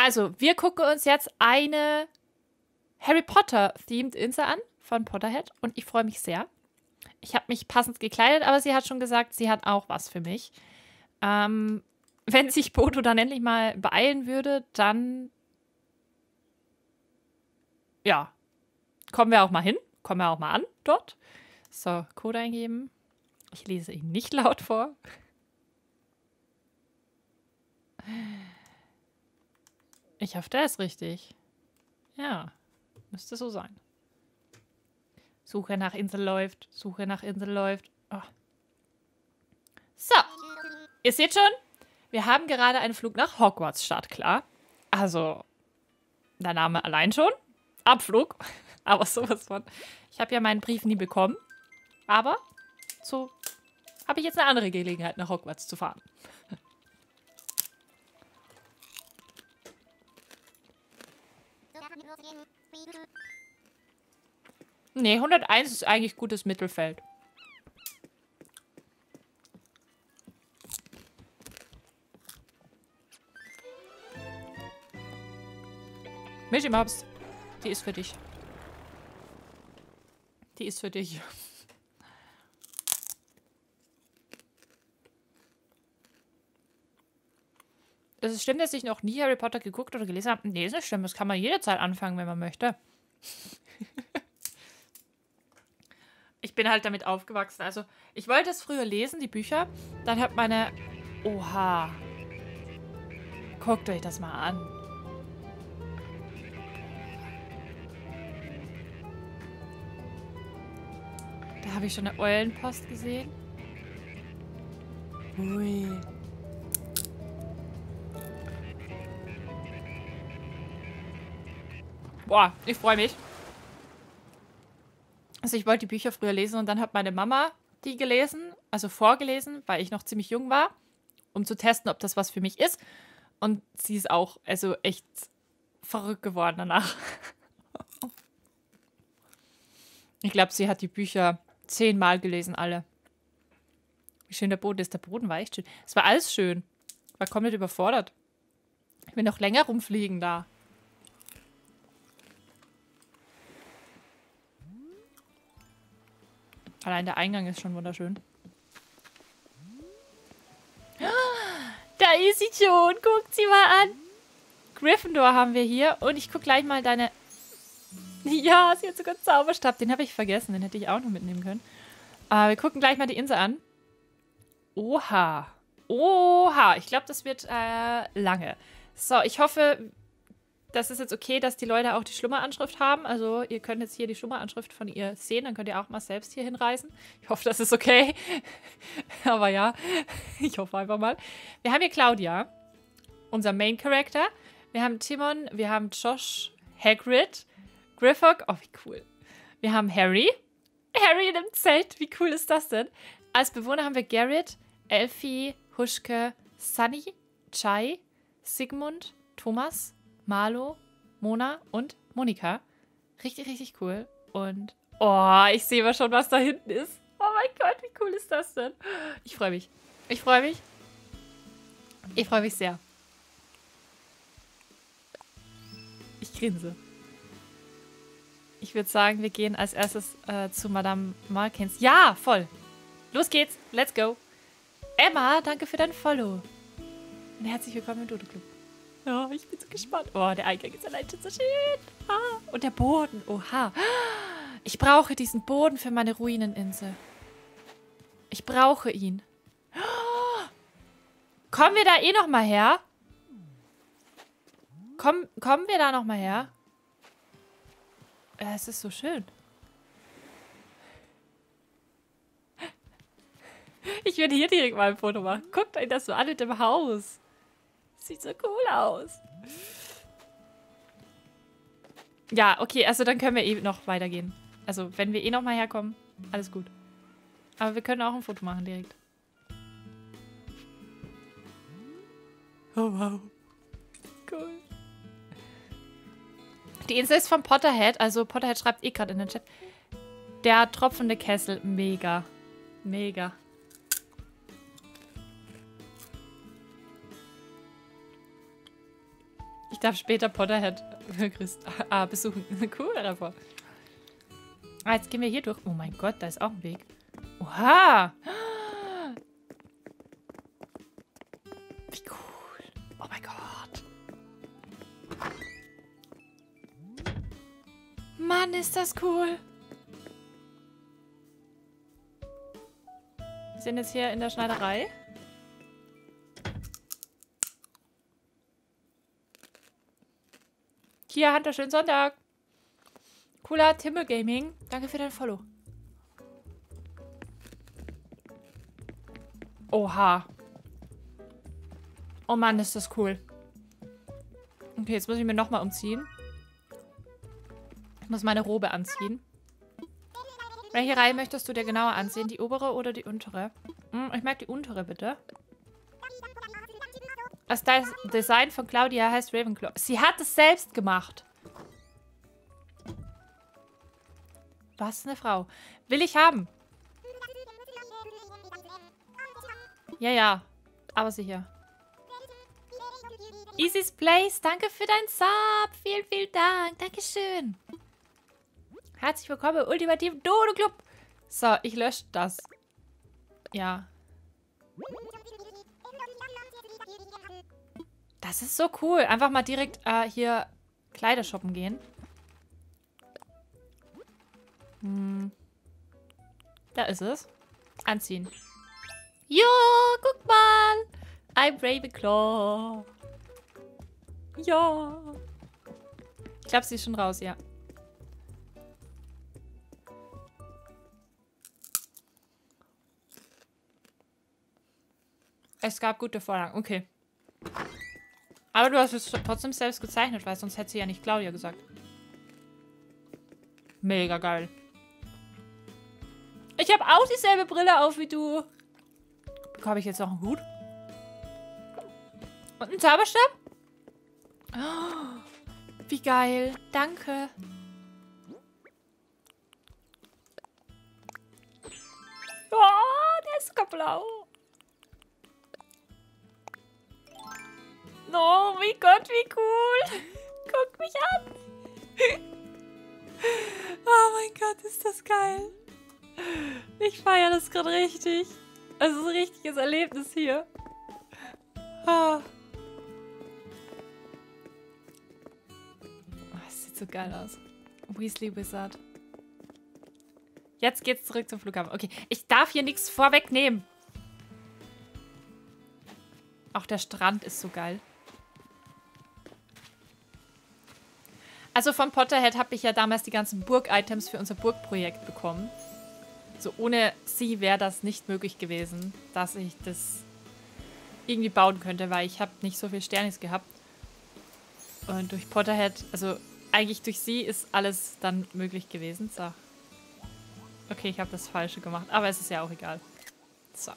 Also, wir gucken uns jetzt eine Harry Potter-themed Insel an von Potterhead und ich freue mich sehr. Ich habe mich passend gekleidet, aber sie hat schon gesagt, sie hat auch was für mich. Ähm, wenn sich Bodo dann endlich mal beeilen würde, dann ja, kommen wir auch mal hin. Kommen wir auch mal an dort. So, Code eingeben. Ich lese ihn nicht laut vor. Ich hoffe, der ist richtig. Ja, müsste so sein. Suche nach Insel läuft. Suche nach Insel läuft. Oh. So. Ihr seht schon, wir haben gerade einen Flug nach Hogwarts startklar. Also, der Name allein schon. Abflug. Aber sowas von. Ich habe ja meinen Brief nie bekommen. Aber so habe ich jetzt eine andere Gelegenheit, nach Hogwarts zu fahren. Nee, 101 ist eigentlich gutes Mittelfeld. Michi Mops, die ist für dich. Die ist für dich. Das ist stimmt, dass ich noch nie Harry Potter geguckt oder gelesen habe. Nee, ist nicht schlimm. Das kann man jederzeit anfangen, wenn man möchte. ich bin halt damit aufgewachsen. Also, ich wollte es früher lesen, die Bücher. Dann hat meine... Oha. Guckt euch das mal an. Da habe ich schon eine Eulenpost gesehen. Ui. Boah, ich freue mich. Also ich wollte die Bücher früher lesen und dann hat meine Mama die gelesen, also vorgelesen, weil ich noch ziemlich jung war, um zu testen, ob das was für mich ist. Und sie ist auch, also echt verrückt geworden danach. Ich glaube, sie hat die Bücher zehnmal gelesen, alle. Wie schön der Boden ist. Der Boden war echt schön. Es war alles schön. War komplett überfordert. Ich will noch länger rumfliegen da. Allein der Eingang ist schon wunderschön. Da ist sie schon. Guckt sie mal an. Gryffindor haben wir hier. Und ich gucke gleich mal deine... Ja, sie hat sogar einen Zauberstab. Den habe ich vergessen. Den hätte ich auch noch mitnehmen können. Aber wir gucken gleich mal die Insel an. Oha. Oha. Ich glaube, das wird äh, lange. So, ich hoffe, das ist jetzt okay, dass die Leute auch die Schlummeranschrift haben. Also ihr könnt jetzt hier die Schlummeranschrift von ihr sehen. Dann könnt ihr auch mal selbst hier hinreisen. Ich hoffe, das ist okay. Aber ja, ich hoffe einfach mal. Wir haben hier Claudia, unser Main Character. Wir haben Timon, wir haben Josh, Hagrid, Griffog. Oh, wie cool. Wir haben Harry. Harry in einem Zelt. Wie cool ist das denn? Als Bewohner haben wir Garrett, Elfie, Huschke, Sunny, Chai, Sigmund, Thomas, Marlo, Mona und Monika. Richtig, richtig cool. Und, oh, ich sehe mal schon, was da hinten ist. Oh mein Gott, wie cool ist das denn? Ich freue mich. Ich freue mich. Ich freue mich sehr. Ich grinse. Ich würde sagen, wir gehen als erstes äh, zu Madame Malkins. Ja, voll. Los geht's. Let's go. Emma, danke für dein Follow. Und herzlich willkommen im Dodo Club. Ja, ich bin so gespannt. Oh, der Eingang ist allein schon so schön. Ah, und der Boden. Oha. Ich brauche diesen Boden für meine Ruineninsel. Ich brauche ihn. Kommen wir da eh noch mal her? Komm, kommen wir da noch mal her? Es ist so schön. Ich werde hier direkt mal ein Foto machen. Guckt euch das so an mit dem Haus. Sieht so cool aus. Ja, okay, also dann können wir eh noch weitergehen. Also, wenn wir eh noch mal herkommen, alles gut. Aber wir können auch ein Foto machen direkt. Oh, wow. Cool. Die Insel ist von Potterhead. Also, Potterhead schreibt eh gerade in den Chat. Der tropfende Kessel. Mega. Mega. Ich darf später Potterhead ah, besuchen. cool, davor. Ah, jetzt gehen wir hier durch. Oh mein Gott, da ist auch ein Weg. Oha! Wie cool. Oh mein Gott. Mann, ist das cool. Wir sind jetzt hier in der Schneiderei. Hier, Hunter, schönen Sonntag. Cooler Timmel Gaming. Danke für dein Follow. Oha. Oh Mann, ist das cool. Okay, jetzt muss ich mir nochmal umziehen. Ich muss meine Robe anziehen. Welche Reihe möchtest du dir genauer ansehen? Die obere oder die untere? Hm, ich mag die untere, bitte. Das Design von Claudia heißt Ravenclaw. Sie hat es selbst gemacht. Was eine Frau. Will ich haben. Ja, ja. Aber sicher. Easy's Place, danke für dein Sub. Vielen, vielen Dank. Dankeschön. Herzlich willkommen im ultimativen Dodo Club. So, ich lösche das. Ja. Das ist so cool. Einfach mal direkt äh, hier Kleider shoppen gehen. Hm. Da ist es. Anziehen. Jo, guck mal. Ein Ravenclaw. Ja. Ich glaube, sie ist schon raus, ja. Es gab gute Vorlagen. Okay. Aber du hast es trotzdem selbst gezeichnet, weil sonst hätte sie ja nicht Claudia gesagt. Mega geil. Ich habe auch dieselbe Brille auf wie du. Bekomme ich jetzt noch einen Hut? Und einen Zauberstab? Oh, wie geil. Danke. Oh, der ist sogar blau. Oh, wie Gott, wie cool. Guck mich an. Oh mein Gott, ist das geil. Ich feiere das gerade richtig. Es ist ein richtiges Erlebnis hier. Ah. Oh, das sieht so geil aus. Weasley Wizard. Jetzt geht's zurück zum Flughafen. Okay, ich darf hier nichts vorwegnehmen. Auch der Strand ist so geil. Also von Potterhead habe ich ja damals die ganzen Burg-Items für unser Burgprojekt bekommen. So ohne sie wäre das nicht möglich gewesen, dass ich das irgendwie bauen könnte, weil ich habe nicht so viel Sternis gehabt. Und durch Potterhead, also eigentlich durch sie ist alles dann möglich gewesen. So. Okay, ich habe das Falsche gemacht, aber es ist ja auch egal. So.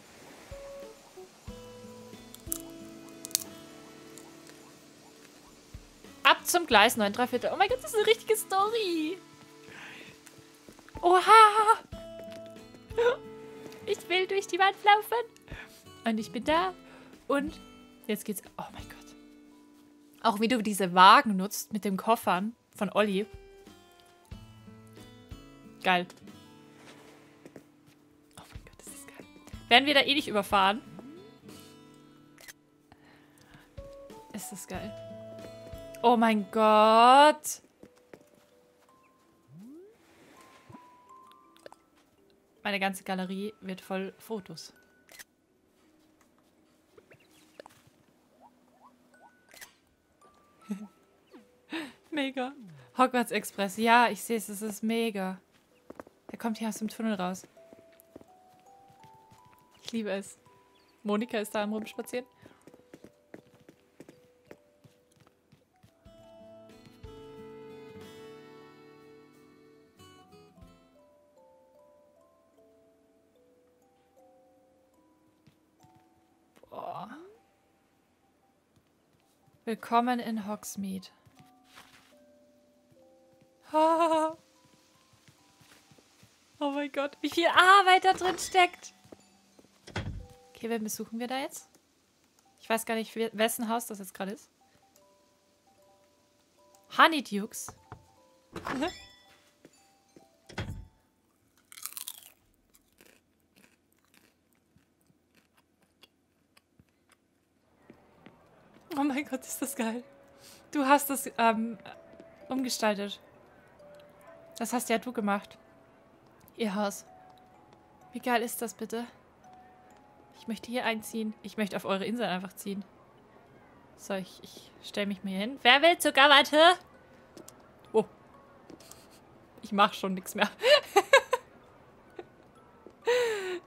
Zum Gleis 9 3 4. Oh mein Gott, das ist eine richtige Story. Oha! Ich will durch die Wand laufen. Und ich bin da. Und jetzt geht's. Oh mein Gott. Auch wie du diese Wagen nutzt mit den Koffern von Olli. Geil. Oh mein Gott, das ist geil. Werden wir da eh nicht überfahren? Ist das geil. Oh mein Gott. Meine ganze Galerie wird voll Fotos. mega. Hogwarts Express. Ja, ich sehe es. Es ist mega. Der kommt hier aus dem Tunnel raus. Ich liebe es. Monika ist da am Rumspazieren. Willkommen in Hogsmeade. Oh. oh mein Gott, wie viel Arbeit da drin steckt. Okay, wen besuchen wir da jetzt? Ich weiß gar nicht, wessen Haus das jetzt gerade ist. Honeydukes. mein Gott, ist das geil. Du hast das ähm, umgestaltet. Das hast ja du gemacht. Ihr Haus. Wie geil ist das bitte? Ich möchte hier einziehen. Ich möchte auf eure Insel einfach ziehen. So, ich, ich stelle mich mir hin. Wer will Zuckerwatte? Oh. Ich mache schon nichts mehr.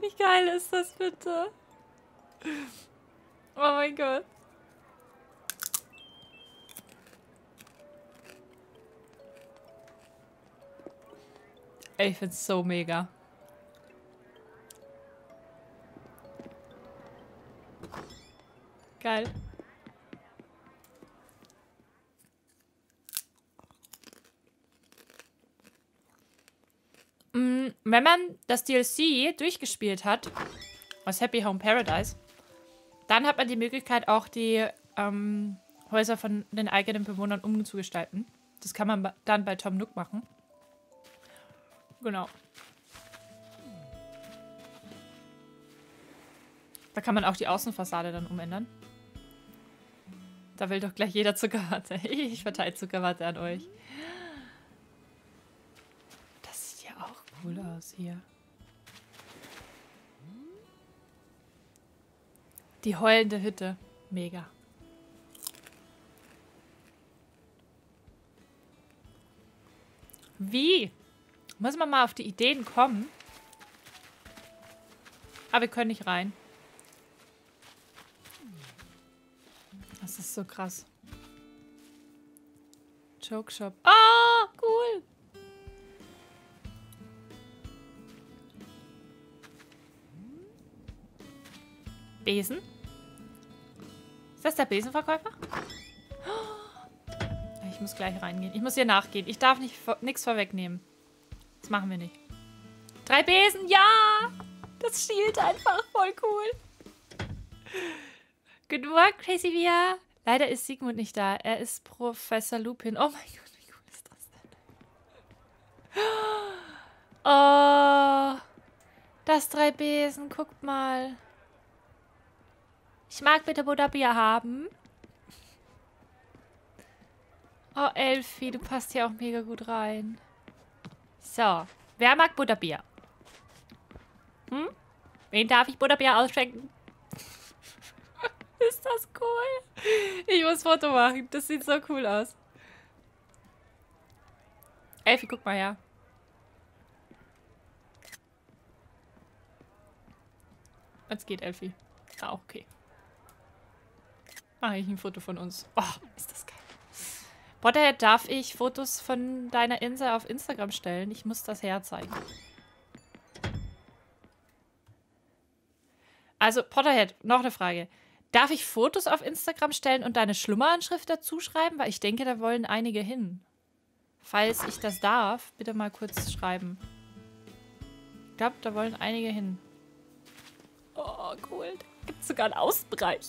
Wie geil ist das bitte? Oh mein Gott. Ey, ich find's so mega. Geil. Mm, wenn man das DLC durchgespielt hat, aus Happy Home Paradise, dann hat man die Möglichkeit, auch die ähm, Häuser von den eigenen Bewohnern umzugestalten. Das kann man dann bei Tom Nook machen. Genau. Da kann man auch die Außenfassade dann umändern. Da will doch gleich jeder Zuckerwatte. Ich verteile Zuckerwatte an euch. Das sieht ja auch cool aus hier. Die heulende Hütte. Mega. Wie? Muss man mal auf die Ideen kommen. Aber wir können nicht rein. Das ist so krass. Joke Shop. Ah, cool. Besen? Ist das der Besenverkäufer? Ich muss gleich reingehen. Ich muss hier nachgehen. Ich darf nichts vorwegnehmen. Das machen wir nicht. Drei Besen, ja! Das stiehlt einfach voll cool. Good work, Crazy Via. Leider ist Sigmund nicht da. Er ist Professor Lupin. Oh mein Gott, wie cool ist das denn? Oh, das drei Besen, guckt mal. Ich mag bitte Butterbier haben. Oh, Elfi, du passt hier auch mega gut rein. So. Wer mag Butterbier? Hm? Wen darf ich Butterbier ausschenken? Ist das cool? Ich muss Foto machen. Das sieht so cool aus. Elfi, guck mal her. Jetzt geht Elfi. Ah, okay. Mache ich ein Foto von uns. Oh, ist das geil. Potterhead, darf ich Fotos von deiner Insel auf Instagram stellen? Ich muss das herzeigen. Also, Potterhead, noch eine Frage. Darf ich Fotos auf Instagram stellen und deine Schlummeranschrift dazu schreiben? Weil ich denke, da wollen einige hin. Falls ich das darf, bitte mal kurz schreiben. Ich glaube, da wollen einige hin. Oh, cool. Da gibt es sogar einen Außenbereich.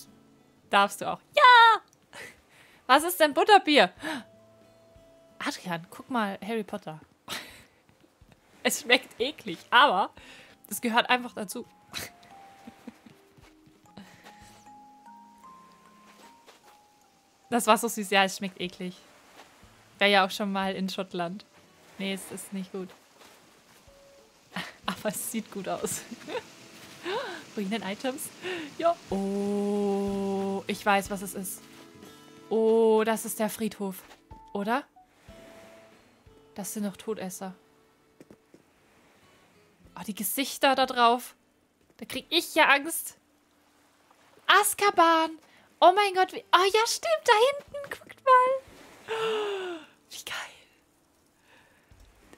Darfst du auch. Ja! Was ist denn Butterbier? Adrian, guck mal, Harry Potter. Es schmeckt eklig, aber es gehört einfach dazu. Das war so süß. Ja, es schmeckt eklig. Wäre ja auch schon mal in Schottland. Nee, es ist nicht gut. Aber es sieht gut aus. Ruinen-Items. Ja. Oh, ich weiß, was es ist. Oh, das ist der Friedhof. Oder? Das sind doch Todesser. Oh, die Gesichter da drauf. Da krieg ich ja Angst. Azkaban. Oh mein Gott. Wie, oh ja, stimmt. Da hinten. Guckt mal. Wie geil.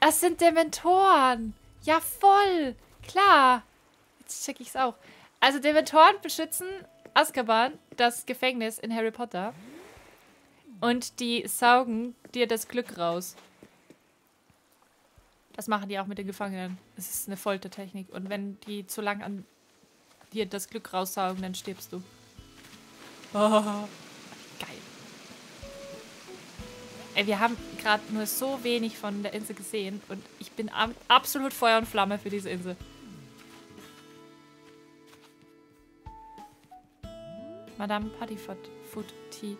Das sind Dementoren. Ja, voll. Klar. Jetzt check ich's auch. Also Dementoren beschützen Azkaban, das Gefängnis in Harry Potter. Und die saugen dir das Glück raus. Das machen die auch mit den Gefangenen. Es ist eine Foltertechnik. Und wenn die zu lang an dir das Glück raussaugen, dann stirbst du. Oh, geil. Ey, wir haben gerade nur so wenig von der Insel gesehen und ich bin absolut Feuer und Flamme für diese Insel. Madame Puddyfoot Food Tea.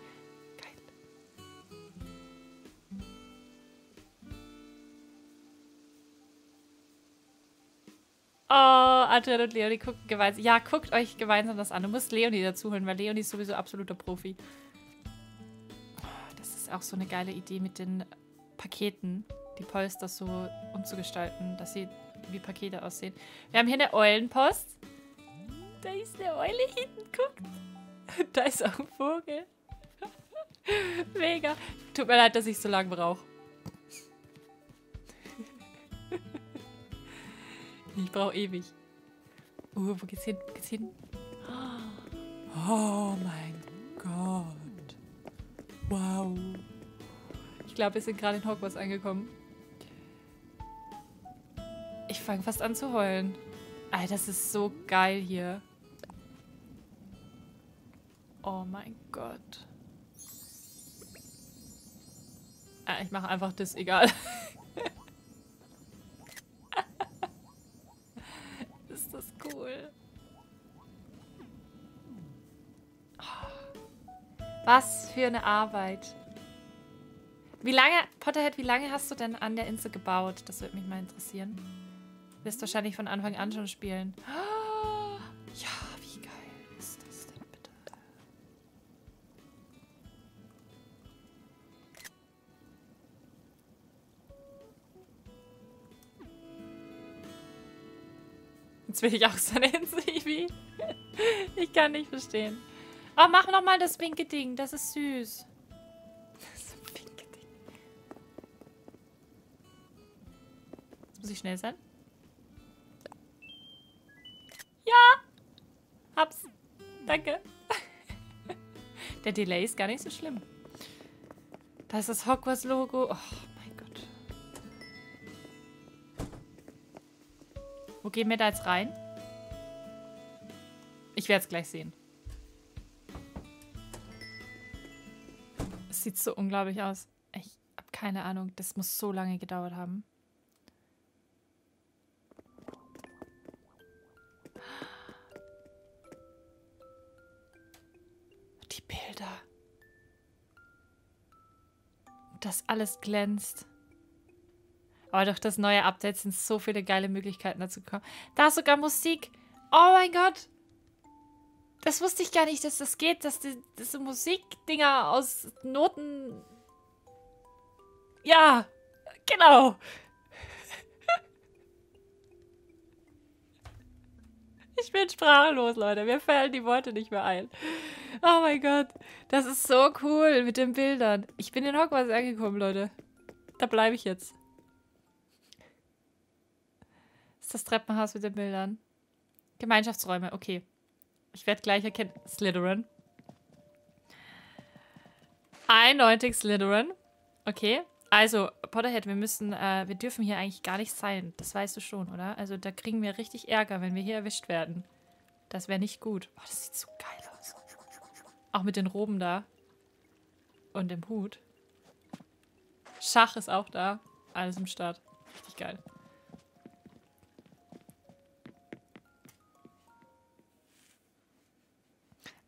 Oh, Adrian und Leonie gucken gemeinsam. Ja, guckt euch gemeinsam das an. Du musst Leonie dazuholen, weil Leonie ist sowieso absoluter Profi. Das ist auch so eine geile Idee mit den Paketen, die Polster so umzugestalten, dass sie wie Pakete aussehen. Wir haben hier eine Eulenpost. Da ist eine Eule hinten, guckt. Da ist auch ein Vogel. Mega. Tut mir leid, dass ich so lange brauche. Ich brauche ewig. Uh, wo geht's hin? Wo geht's hin? Oh mein Gott. Wow. Ich glaube, wir sind gerade in Hogwarts angekommen. Ich fange fast an zu heulen. Alter, das ist so geil hier. Oh mein Gott. Ah, ich mache einfach das, egal. Was für eine Arbeit. Wie lange, Potterhead, wie lange hast du denn an der Insel gebaut? Das würde mich mal interessieren. Du wirst wahrscheinlich von Anfang an schon spielen. Ja, wie geil ist das denn bitte? Jetzt will ich auch so eine Insel wie. Ich kann nicht verstehen. Oh, mach noch mal das Winke-Ding. Das ist süß. Das Winke-Ding. Jetzt muss ich schnell sein. Ja! Hab's. Danke. Der Delay ist gar nicht so schlimm. Da ist das Hogwarts-Logo. Oh mein Gott. Wo gehen wir da jetzt rein? Ich werde es gleich sehen. Sieht so unglaublich aus. Ich habe keine Ahnung. Das muss so lange gedauert haben. Die Bilder. Das alles glänzt. Aber durch das neue Update sind so viele geile Möglichkeiten dazu gekommen. Da ist sogar Musik. Oh mein Gott. Das wusste ich gar nicht, dass das geht, dass die, diese Musikdinger aus Noten... Ja, genau. Ich bin sprachlos, Leute. Mir fallen die Worte nicht mehr ein. Oh mein Gott. Das ist so cool mit den Bildern. Ich bin in Hogwarts angekommen, Leute. Da bleibe ich jetzt. Das ist das Treppenhaus mit den Bildern. Gemeinschaftsräume, okay. Ich werde gleich erkennen. Slytherin. Eindeutig Slytherin. Okay. Also, Potterhead, wir müssen, äh, wir dürfen hier eigentlich gar nicht sein. Das weißt du schon, oder? Also, da kriegen wir richtig Ärger, wenn wir hier erwischt werden. Das wäre nicht gut. Oh, das sieht so geil aus. Auch mit den Roben da. Und dem Hut. Schach ist auch da. Alles im Start. Richtig geil.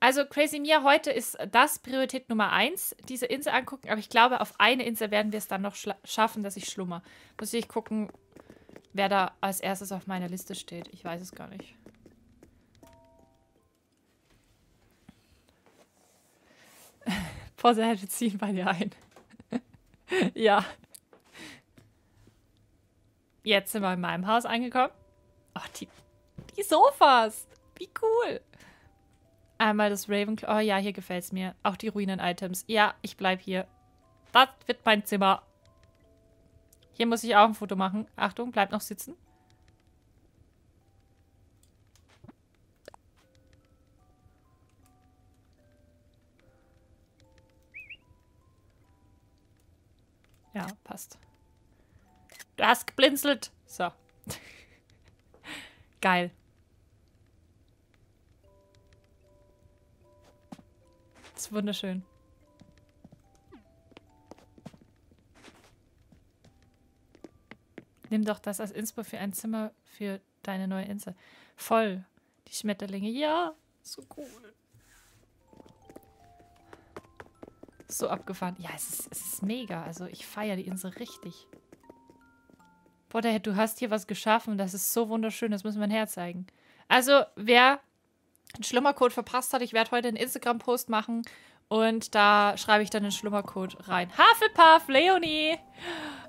Also Crazy Mia, heute ist das Priorität Nummer eins, diese Insel angucken. Aber ich glaube, auf eine Insel werden wir es dann noch schaffen, dass ich schlummer. Muss ich gucken, wer da als erstes auf meiner Liste steht. Ich weiß es gar nicht. Pause, wir ziehen bei dir ein. ja. Jetzt sind wir in meinem Haus angekommen. Oh, die, die Sofas. Wie cool. Einmal das Ravenclaw. Oh ja, hier gefällt es mir. Auch die Ruinen-Items. Ja, ich bleib hier. Das wird mein Zimmer. Hier muss ich auch ein Foto machen. Achtung, bleib noch sitzen. Ja, passt. Du hast geblinzelt. So. Geil. Das ist wunderschön. Nimm doch das als Inspo für ein Zimmer für deine neue Insel. Voll. Die Schmetterlinge. Ja, so cool. So abgefahren. Ja, es ist, es ist mega. Also ich feiere die Insel richtig. Potterhead, du hast hier was geschaffen. Das ist so wunderschön. Das muss man herzeigen. Also, wer einen Schlummercode verpasst hat, ich werde heute einen Instagram-Post machen und da schreibe ich dann den Schlummercode rein. Hufflepuff, Leonie.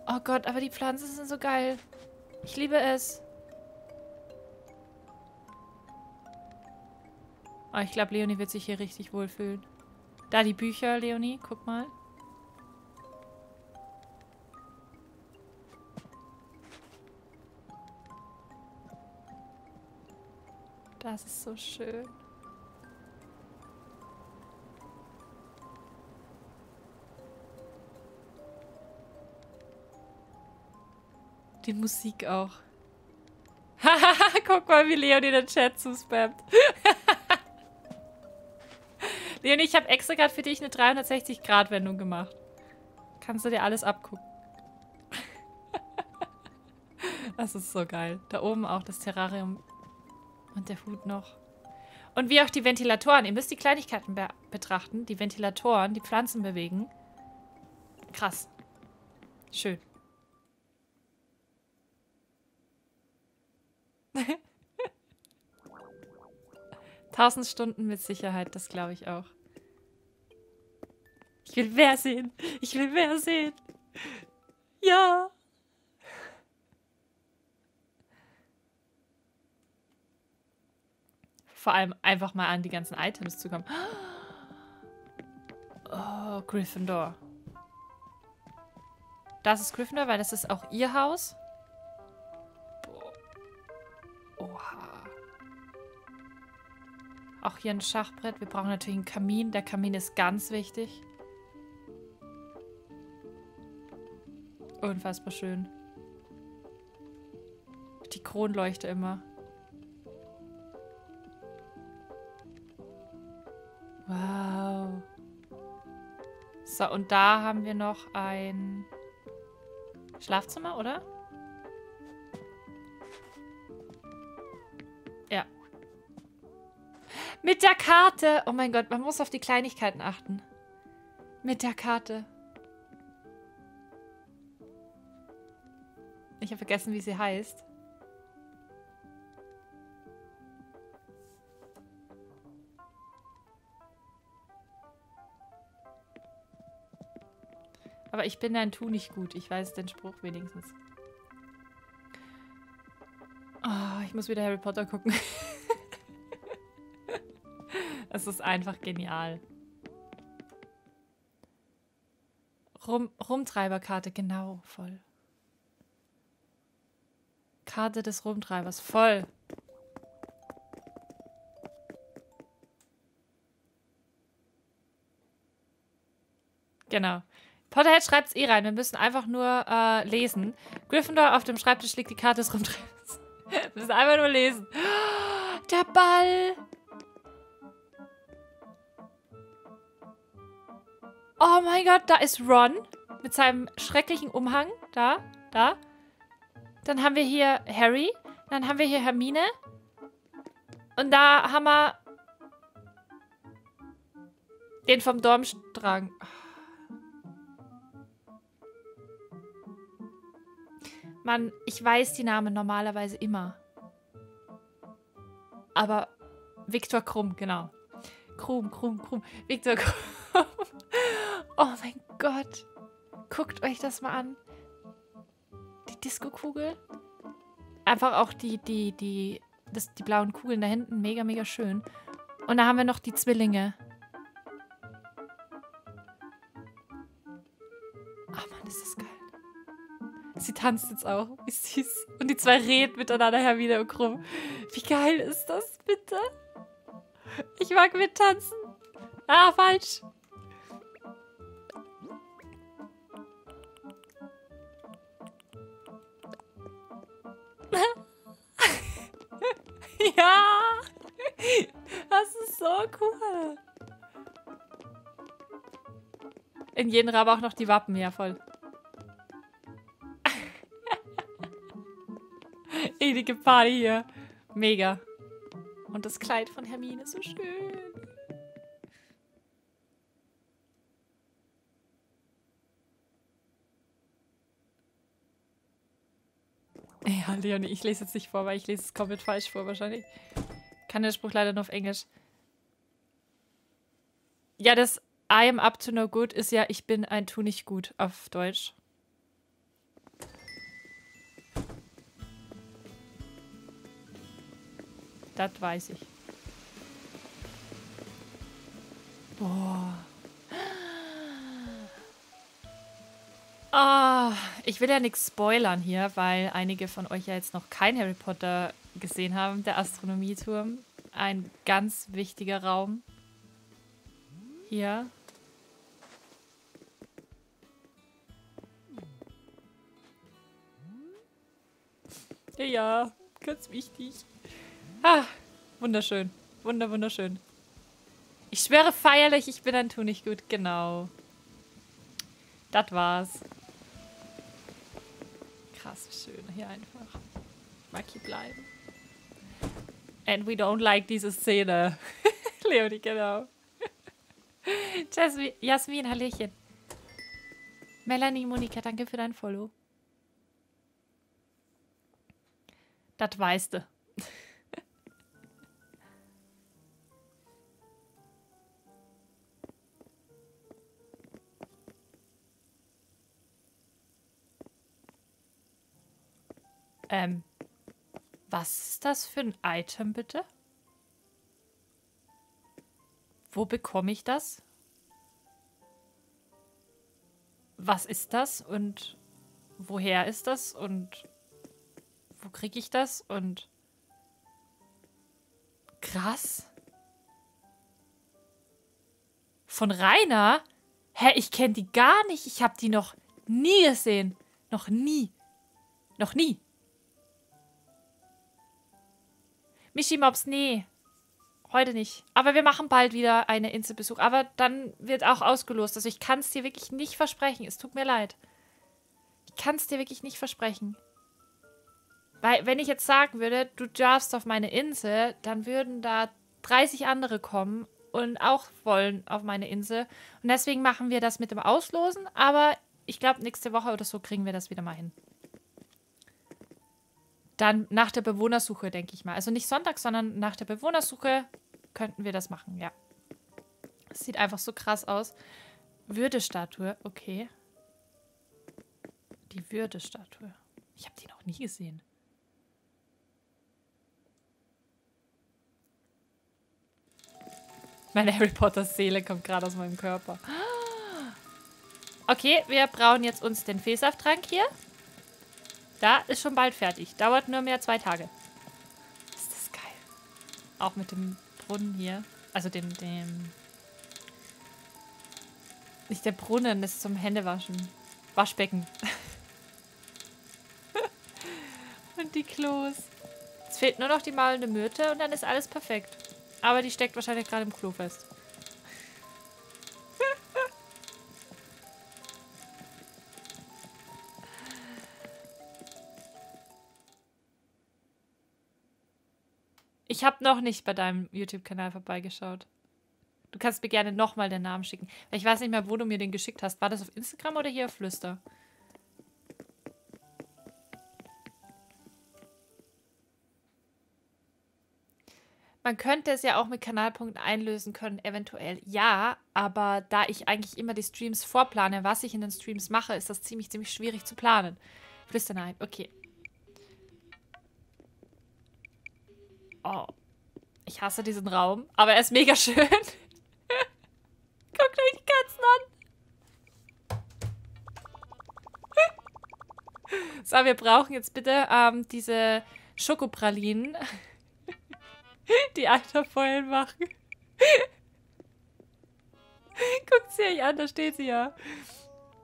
Oh Gott, aber die Pflanzen sind so geil. Ich liebe es. Oh, ich glaube, Leonie wird sich hier richtig wohlfühlen. Da die Bücher, Leonie, guck mal. Das ist so schön. Die Musik auch. Guck mal, wie Leonie den Chat zuspammt. Leonie, ich habe extra gerade für dich eine 360-Grad-Wendung gemacht. Kannst du dir alles abgucken. das ist so geil. Da oben auch das Terrarium und der Hut noch. Und wie auch die Ventilatoren. Ihr müsst die Kleinigkeiten be betrachten. Die Ventilatoren, die Pflanzen bewegen. Krass. Schön. Tausend Stunden mit Sicherheit, das glaube ich auch. Ich will mehr sehen. Ich will mehr sehen. Ja. Vor allem einfach mal an die ganzen Items zu kommen. Oh, Gryffindor. Das ist Gryffindor, weil das ist auch ihr Haus. Oha. Auch hier ein Schachbrett. Wir brauchen natürlich einen Kamin. Der Kamin ist ganz wichtig. Unfassbar schön. Die Kronleuchte immer. Wow. So, und da haben wir noch ein Schlafzimmer, oder? Ja. Mit der Karte. Oh mein Gott, man muss auf die Kleinigkeiten achten. Mit der Karte. Ich habe vergessen, wie sie heißt. Aber ich bin ein Tu nicht gut. Ich weiß den Spruch wenigstens. Oh, ich muss wieder Harry Potter gucken. es ist einfach genial. Rum Rumtreiberkarte, genau, voll. Karte des Rumtreibers, voll. Genau. Potterhead schreibt es eh rein. Wir müssen einfach nur äh, lesen. Gryffindor auf dem Schreibtisch liegt die Karte des Rumtreibers. Wir müssen einfach nur lesen. Der Ball. Oh mein Gott, da ist Ron mit seinem schrecklichen Umhang. Da, da. Dann haben wir hier Harry. Dann haben wir hier Hermine. Und da haben wir den vom Dormstrang. Mann, ich weiß die Namen normalerweise immer. Aber Viktor Krumm, genau. Krumm, Krumm, Krumm. Viktor Krumm. Oh mein Gott. Guckt euch das mal an. Die Disco-Kugel. Einfach auch die, die, die, das, die blauen Kugeln da hinten. Mega, mega schön. Und da haben wir noch die Zwillinge. Tanzt jetzt auch. Wie süß. Und die zwei reden miteinander her wieder und krumm. Wie geil ist das, bitte? Ich mag mit tanzen. Ah, falsch. ja. Das ist so cool. In jedem Raum auch noch die Wappen, ja voll. Richtige Party hier. Mega. Und das Kleid von Hermine, so schön. Ja, Leonie, ich lese jetzt nicht vor, weil ich lese es komplett falsch vor wahrscheinlich. Kann der Spruch leider nur auf Englisch. Ja, das I am up to no good ist ja, ich bin ein Tu nicht gut auf Deutsch. Das weiß ich. Boah. Oh, ich will ja nichts spoilern hier, weil einige von euch ja jetzt noch kein Harry Potter gesehen haben. Der Astronomieturm. Ein ganz wichtiger Raum. Hier. Ja, ganz wichtig. Ah, wunderschön. Wunder, wunderschön. Ich schwöre feierlich, ich bin ein Tu nicht gut. Genau. Das war's. Krass schön hier einfach. Ich mag hier bleiben. And we don't like diese Szene. Leonie, genau. Jasmin, Jasmin, Hallöchen. Melanie, Monika, danke für dein Follow. Das weißt du. Ähm, was ist das für ein Item, bitte? Wo bekomme ich das? Was ist das und woher ist das und wo kriege ich das und krass. Von Rainer? Hä, ich kenne die gar nicht. Ich habe die noch nie gesehen. Noch nie. Noch nie. Michi Mobs, nee. Heute nicht. Aber wir machen bald wieder eine Inselbesuch. Aber dann wird auch ausgelost. Also ich kann es dir wirklich nicht versprechen. Es tut mir leid. Ich kann es dir wirklich nicht versprechen. Weil, wenn ich jetzt sagen würde, du darfst auf meine Insel, dann würden da 30 andere kommen und auch wollen auf meine Insel. Und deswegen machen wir das mit dem Auslosen. Aber ich glaube, nächste Woche oder so kriegen wir das wieder mal hin. Dann nach der Bewohnersuche, denke ich mal. Also nicht Sonntag, sondern nach der Bewohnersuche könnten wir das machen, ja. Es sieht einfach so krass aus. Würdestatue, okay. Die Würdestatue. Ich habe die noch nie gesehen. Meine Harry Potter Seele kommt gerade aus meinem Körper. Okay, wir brauen jetzt uns den Fehlsafttrank hier. Da ist schon bald fertig. Dauert nur mehr zwei Tage. Ist das geil. Auch mit dem Brunnen hier. Also dem, dem... Nicht der Brunnen, das ist zum Händewaschen. Waschbecken. und die Klos. Es fehlt nur noch die malende Myrte und dann ist alles perfekt. Aber die steckt wahrscheinlich gerade im Klo fest. Ich habe noch nicht bei deinem YouTube-Kanal vorbeigeschaut. Du kannst mir gerne nochmal den Namen schicken. Ich weiß nicht mehr, wo du mir den geschickt hast. War das auf Instagram oder hier auf Flüster? Man könnte es ja auch mit Kanalpunkten einlösen können, eventuell. Ja, aber da ich eigentlich immer die Streams vorplane, was ich in den Streams mache, ist das ziemlich, ziemlich schwierig zu planen. Flüsternein, okay. Oh. Ich hasse diesen Raum, aber er ist mega schön. Guckt euch die Katzen an. so, wir brauchen jetzt bitte ähm, diese Schokopralinen die Alter vorhin machen. Guckt sie euch an, da steht sie ja.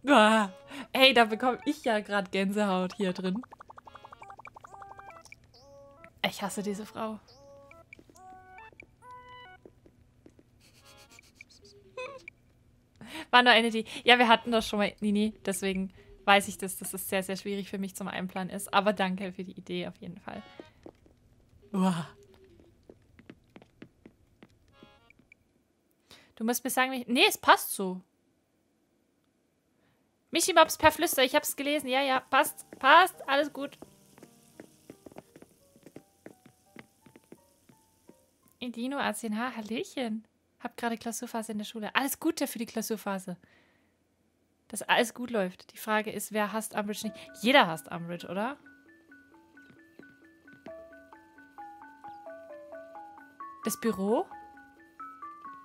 Boah. Ey, da bekomme ich ja gerade Gänsehaut hier drin. Ich hasse diese Frau. War nur eine, die... Ja, wir hatten das schon mal, Nini. Deswegen weiß ich das, dass es sehr, sehr schwierig für mich zum Einplanen ist. Aber danke für die Idee auf jeden Fall. Uah. Du musst mir sagen. Nee, es passt so. Michi Mobs per Flüster, ich hab's gelesen. Ja, ja, passt, passt, alles gut. Indino A10H, Hallöchen. Hab gerade Klausurphase in der Schule. Alles Gute für die Klausurphase. Dass alles gut läuft. Die Frage ist, wer hasst Umbridge nicht? Jeder hasst Umbridge, oder? Das Büro?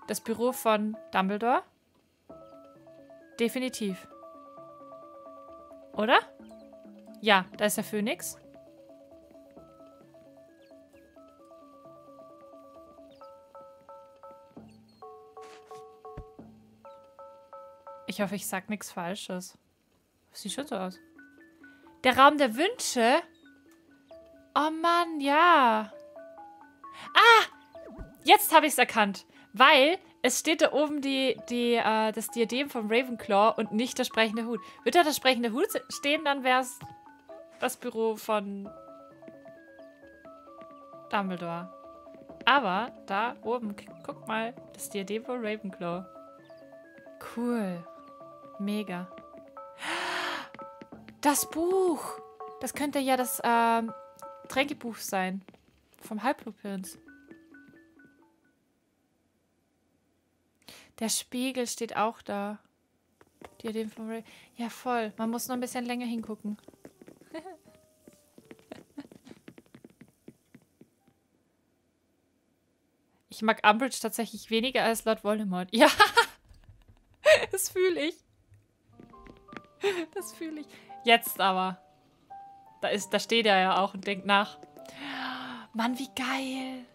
Das Büro von Dumbledore? Definitiv. Oder? Ja, da ist der Phönix. Ich hoffe, ich sag nichts Falsches. Sieht schon so aus. Der Raum der Wünsche? Oh Mann, ja. Ah! Jetzt habe ich es erkannt. Weil es steht da oben die, die, äh, das Diadem vom Ravenclaw und nicht der sprechende Hut. Wird da der sprechende Hut stehen, dann wäre es das Büro von Dumbledore. Aber da oben, guck mal, das Diadem von Ravenclaw. Cool. Mega. Das Buch! Das könnte ja das ähm, Tränkebuch sein. Vom Halbblutprinz. Der Spiegel steht auch da. Diadem von Ray. Ja, voll. Man muss noch ein bisschen länger hingucken. ich mag Umbridge tatsächlich weniger als Lord Voldemort. Ja, das fühle ich. Das fühle ich. Jetzt aber. Da, ist, da steht er ja auch und denkt nach. Mann, wie geil.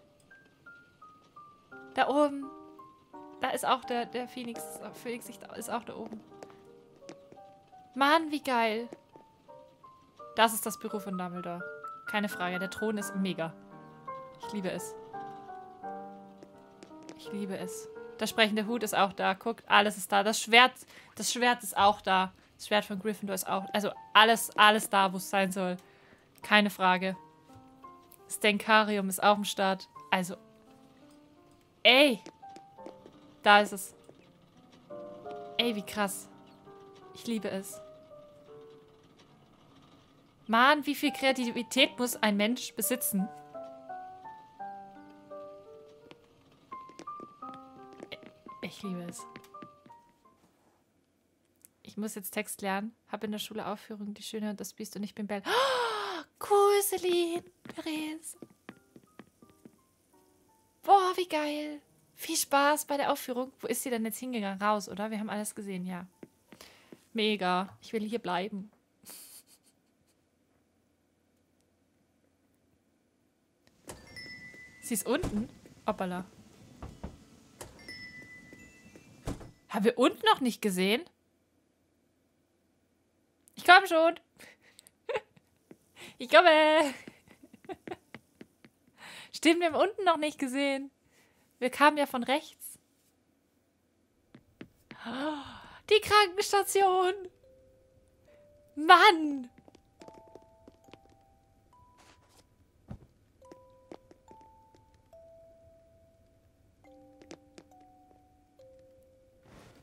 Da oben. Da ist auch der, der Phoenix. Phoenix ist auch da oben. Mann, wie geil. Das ist das Büro von Dumbledore. Keine Frage. Der Thron ist mega. Ich liebe es. Ich liebe es. Der sprechende Hut ist auch da. Guckt, alles ist da. Das Schwert, das Schwert ist auch da. Das Schwert von Gryffindor ist auch... Also alles, alles da, wo es sein soll. Keine Frage. Das Denkarium ist auch im Start. Also... Ey! Da ist es. Ey, wie krass. Ich liebe es. Mann, wie viel Kreativität muss ein Mensch besitzen? Ich liebe es. Muss jetzt Text lernen. Hab in der Schule Aufführung Die Schöne und das Biest und ich bin Belle. Oh, Celine. Therese. Boah, wie geil. Viel Spaß bei der Aufführung. Wo ist sie denn jetzt hingegangen? Raus, oder? Wir haben alles gesehen, ja. Mega. Ich will hier bleiben. Sie ist unten. Hoppala. Haben wir unten noch nicht gesehen? Komme schon. Ich komme. Stimmt, wir haben unten noch nicht gesehen. Wir kamen ja von rechts. Die Krankenstation. Mann.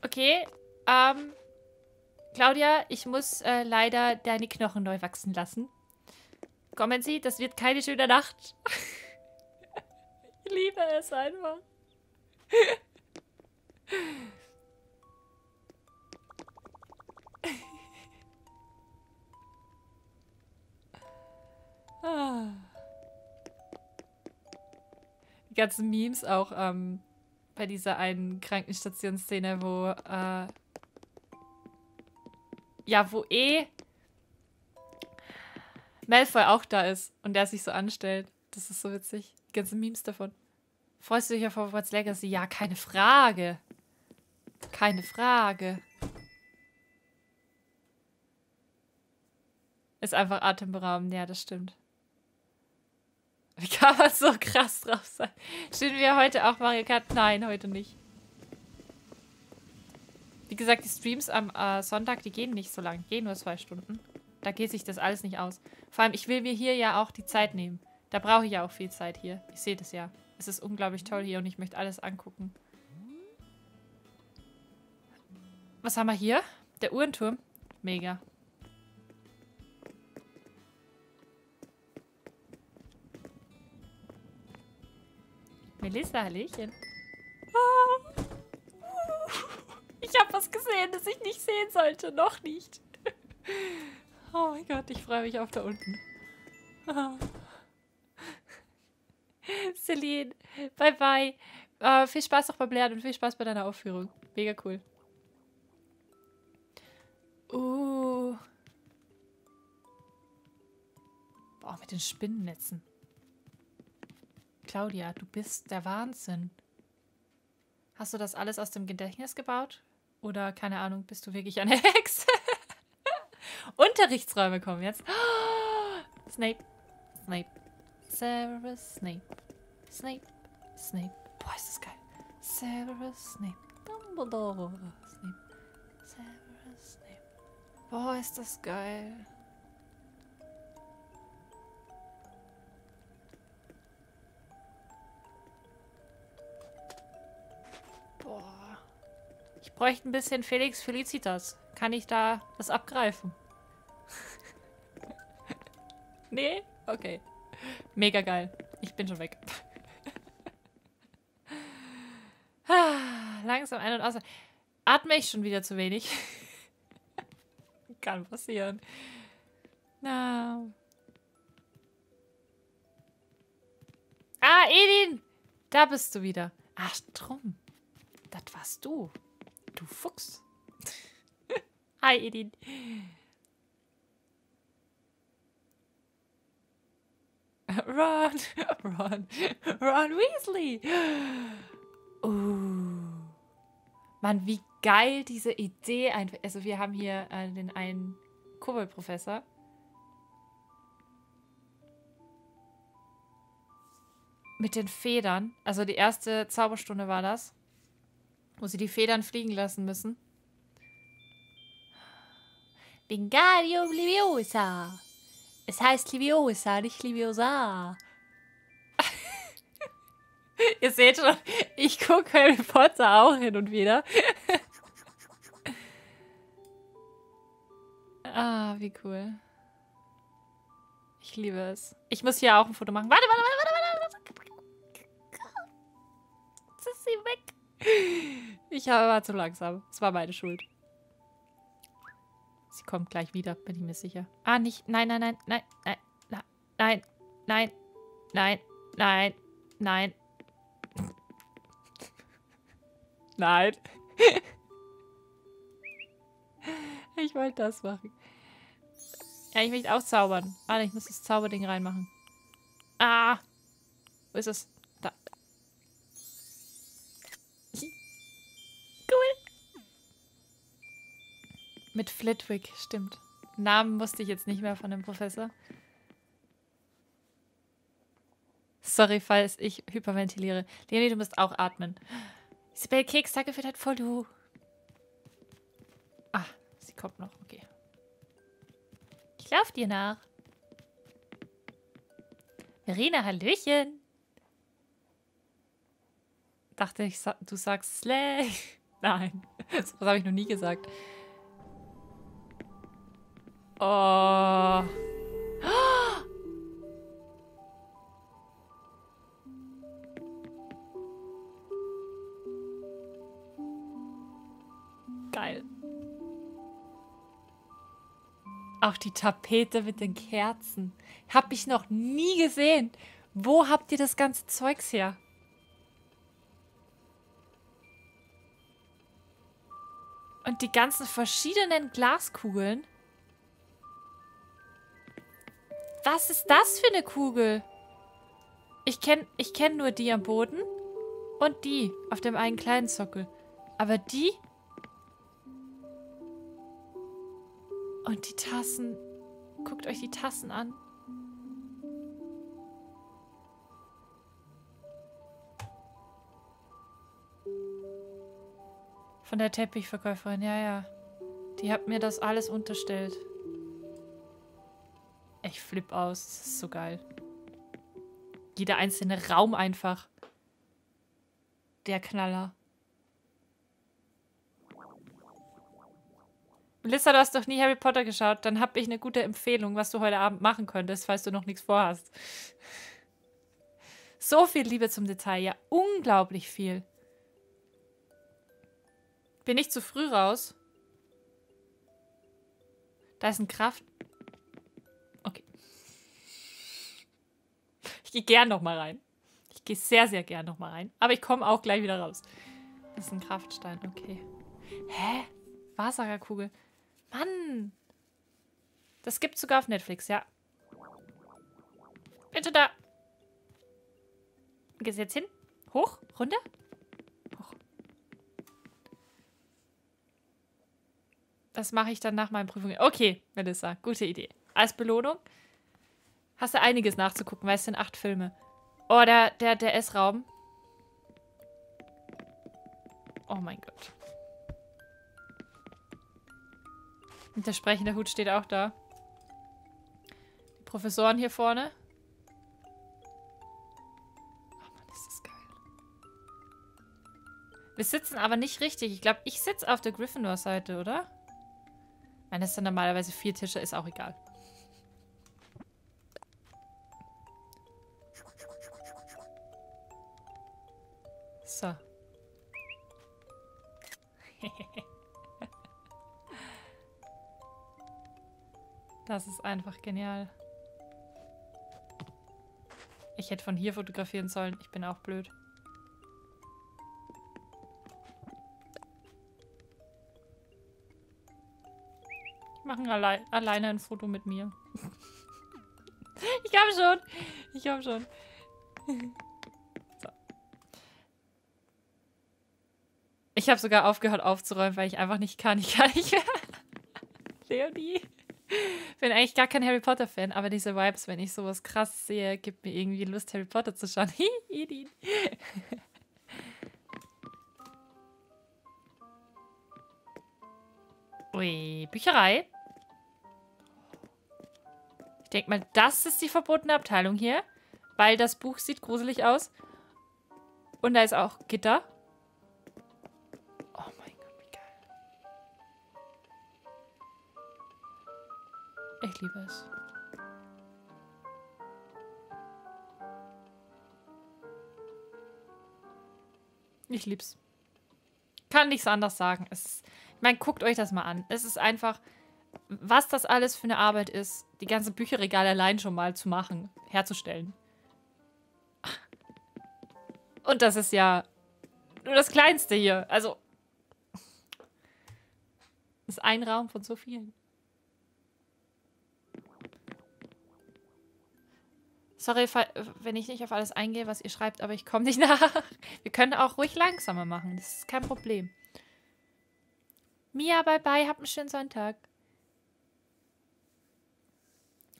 Okay, ähm, Claudia, ich muss äh, leider deine Knochen neu wachsen lassen. Kommen Sie, das wird keine schöne Nacht. ich liebe es einfach. Die ganzen Memes auch ähm, bei dieser einen Krankenstationsszene, wo äh, ja, wo eh Malfoy auch da ist und der sich so anstellt. Das ist so witzig. Die ganzen Memes davon. Freust du dich auf Hogwarts Legacy? Ja, keine Frage. Keine Frage. Ist einfach atemberaubend. Ja, das stimmt. Wie kann man so krass drauf sein? Stehen wir heute auch Mario Kart? Nein, heute nicht. Wie gesagt, die Streams am äh, Sonntag, die gehen nicht so lang. Gehen nur zwei Stunden. Da geht sich das alles nicht aus. Vor allem, ich will mir hier ja auch die Zeit nehmen. Da brauche ich ja auch viel Zeit hier. Ich sehe das ja. Es ist unglaublich toll hier und ich möchte alles angucken. Was haben wir hier? Der Uhrenturm. Mega. Melissa, Hallöchen. Ah. Ich habe was gesehen, das ich nicht sehen sollte. Noch nicht. Oh mein Gott, ich freue mich auf da unten. Celine, bye bye. Uh, viel Spaß noch beim Lernen und viel Spaß bei deiner Aufführung. Mega cool. Uh. Boah, mit den Spinnennetzen. Claudia, du bist der Wahnsinn. Hast du das alles aus dem Gedächtnis gebaut? Oder, keine Ahnung, bist du wirklich eine Hexe? Unterrichtsräume kommen jetzt. Oh, Snape. Snape. Severus Snape. Snape. Snape. Boah, ist das geil. Severus Snape. Dumbledore. Snape. Severus Snape. Boah, ist das geil. Bräuchte ein bisschen Felix Felicitas. Kann ich da das abgreifen? nee? Okay. Mega geil. Ich bin schon weg. Langsam ein- und aus. Atme ich schon wieder zu wenig? Kann passieren. Na. Ah, Edin! Da bist du wieder. Ach, drum. Das warst du. Du Fuchs. Hi, Edin. Ron, Ron, Ron Weasley. Uh. Mann, wie geil diese Idee. Also wir haben hier äh, den einen Kobold-Professor. Mit den Federn. Also die erste Zauberstunde war das. Wo sie die Federn fliegen lassen müssen. Wingardium Leviosa. Es heißt Leviosa, nicht Leviosa. Ihr seht schon, ich gucke Harry Potter auch hin und wieder. ah, wie cool. Ich liebe es. Ich muss hier auch ein Foto machen. Warte, warte, warte, warte, warte. Jetzt ist sie weg. Ich war zu langsam. Es war meine Schuld. Sie kommt gleich wieder, bin ich mir sicher. Ah, nicht. Nein, nein, nein, nein, nein, nein, nein, nein, nein, nein. Nein. ich wollte das machen. Ja, ich möchte auch zaubern. Ah, ich muss das Zauberding reinmachen. Ah. Wo ist es? Mit Flitwick, stimmt. Namen wusste ich jetzt nicht mehr von dem Professor. Sorry, falls ich hyperventiliere. Leonie, du musst auch atmen. Isabel Keks, danke für dein Follow. Ah, sie kommt noch. Okay. Ich lauf dir nach. Verena, Hallöchen. Dachte ich, du sagst Slay. Nein, das habe ich noch nie gesagt. Oh. Geil. Auch die Tapete mit den Kerzen. Hab ich noch nie gesehen. Wo habt ihr das ganze Zeugs her? Und die ganzen verschiedenen Glaskugeln. Was ist das für eine Kugel? Ich kenne ich kenn nur die am Boden und die auf dem einen kleinen Sockel. Aber die Und die Tassen. Guckt euch die Tassen an. Von der Teppichverkäuferin, ja, ja. Die hat mir das alles unterstellt. Ich flipp aus. Das ist so geil. Jeder einzelne Raum einfach. Der Knaller. Melissa, du hast doch nie Harry Potter geschaut. Dann habe ich eine gute Empfehlung, was du heute Abend machen könntest, falls du noch nichts vorhast. So viel Liebe zum Detail, ja. Unglaublich viel. Bin ich zu früh raus? Da ist ein Kraft... gehe gern noch mal rein. Ich gehe sehr, sehr gern noch mal rein. Aber ich komme auch gleich wieder raus. Das ist ein Kraftstein, okay. Hä? Wahrsagerkugel. Mann! Das gibt's sogar auf Netflix, ja. Bitte da. Gehst du jetzt hin? Hoch? Runter? Hoch. Das mache ich dann nach meinen Prüfungen. Okay, Melissa, gute Idee. Als Belohnung hast du einiges nachzugucken, weil es sind acht Filme. Oh, der, der, der Essraum. Oh mein Gott. Und der sprechende Hut steht auch da. Die Professoren hier vorne. Oh Mann, ist das geil. Wir sitzen aber nicht richtig. Ich glaube, ich sitze auf der Gryffindor-Seite, oder? Nein, das sind normalerweise vier Tische, ist auch egal. Das ist einfach genial. Ich hätte von hier fotografieren sollen. Ich bin auch blöd. Ich mache alle alleine ein Foto mit mir. ich habe schon. Ich habe schon. so. Ich habe sogar aufgehört aufzuräumen, weil ich einfach nicht kann. Ich kann nicht mehr. Leonie bin eigentlich gar kein Harry Potter-Fan, aber diese Vibes, wenn ich sowas krass sehe, gibt mir irgendwie Lust, Harry Potter zu schauen. Edin. Ui, Bücherei. Ich denke mal, das ist die verbotene Abteilung hier, weil das Buch sieht gruselig aus. Und da ist auch Gitter. Ich liebe es. Ich lieb's. Kann nichts anderes sagen. Es ich meine, guckt euch das mal an. Es ist einfach, was das alles für eine Arbeit ist, die ganze Bücherregale allein schon mal zu machen, herzustellen. Und das ist ja nur das Kleinste hier. Also, das ist ein Raum von so vielen. Sorry, wenn ich nicht auf alles eingehe, was ihr schreibt, aber ich komme nicht nach. Wir können auch ruhig langsamer machen. Das ist kein Problem. Mia, bye bye. Hab einen schönen Sonntag.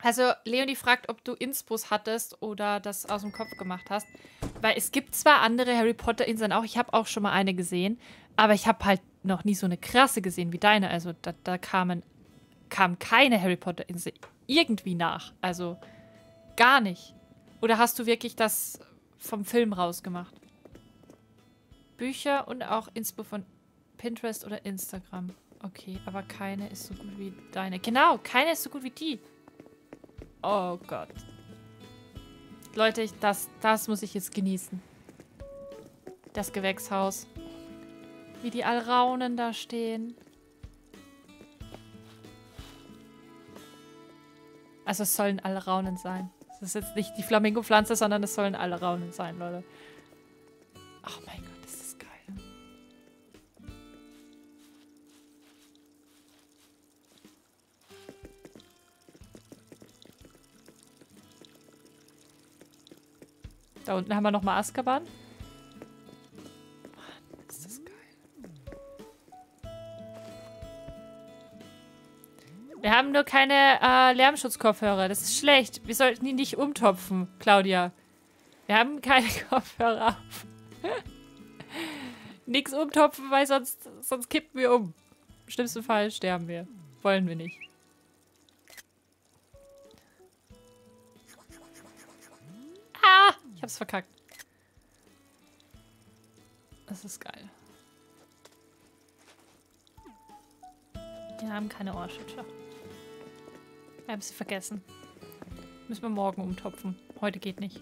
Also, Leonie fragt, ob du Inspos hattest oder das aus dem Kopf gemacht hast. Weil es gibt zwar andere Harry Potter-Inseln auch. Ich habe auch schon mal eine gesehen. Aber ich habe halt noch nie so eine krasse gesehen wie deine. Also, da, da kamen, kam keine Harry Potter-Insel irgendwie nach. Also, gar nicht. Oder hast du wirklich das vom Film rausgemacht? Bücher und auch Inspo von Pinterest oder Instagram. Okay, aber keine ist so gut wie deine. Genau, keine ist so gut wie die. Oh Gott. Leute, ich, das, das muss ich jetzt genießen. Das Gewächshaus. Wie die Alraunen da stehen. Also es sollen Alraunen sein. Das ist jetzt nicht die Flamingo-Pflanze, sondern es sollen alle Raunen sein, Leute. Oh mein Gott, das ist geil. Da unten haben wir nochmal Azkaban. Haben nur keine äh, Lärmschutzkopfhörer. Das ist schlecht. Wir sollten die nicht umtopfen, Claudia. Wir haben keine Kopfhörer auf. Nichts umtopfen, weil sonst, sonst kippen wir um. Im schlimmsten Fall sterben wir. Wollen wir nicht. Ah! Ich hab's verkackt. Das ist geil. Wir haben keine Ohrschützer. Wir haben sie vergessen. Müssen wir morgen umtopfen. Heute geht nicht.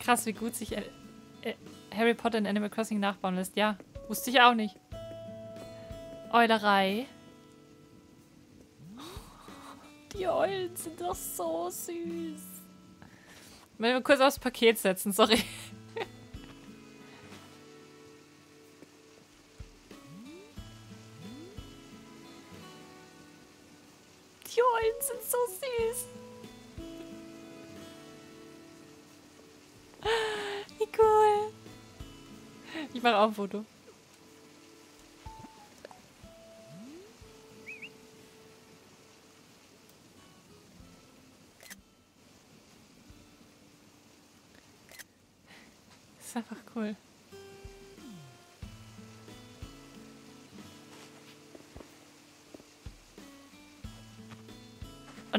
Krass, wie gut sich äh, äh, Harry Potter in Animal Crossing nachbauen lässt. Ja, wusste ich auch nicht. Eulerei. Die Eulen sind doch so süß. Wir kurz aufs Paket setzen, sorry. Die Eulen sind so süß. Wie cool. Ich mache auch ein Foto.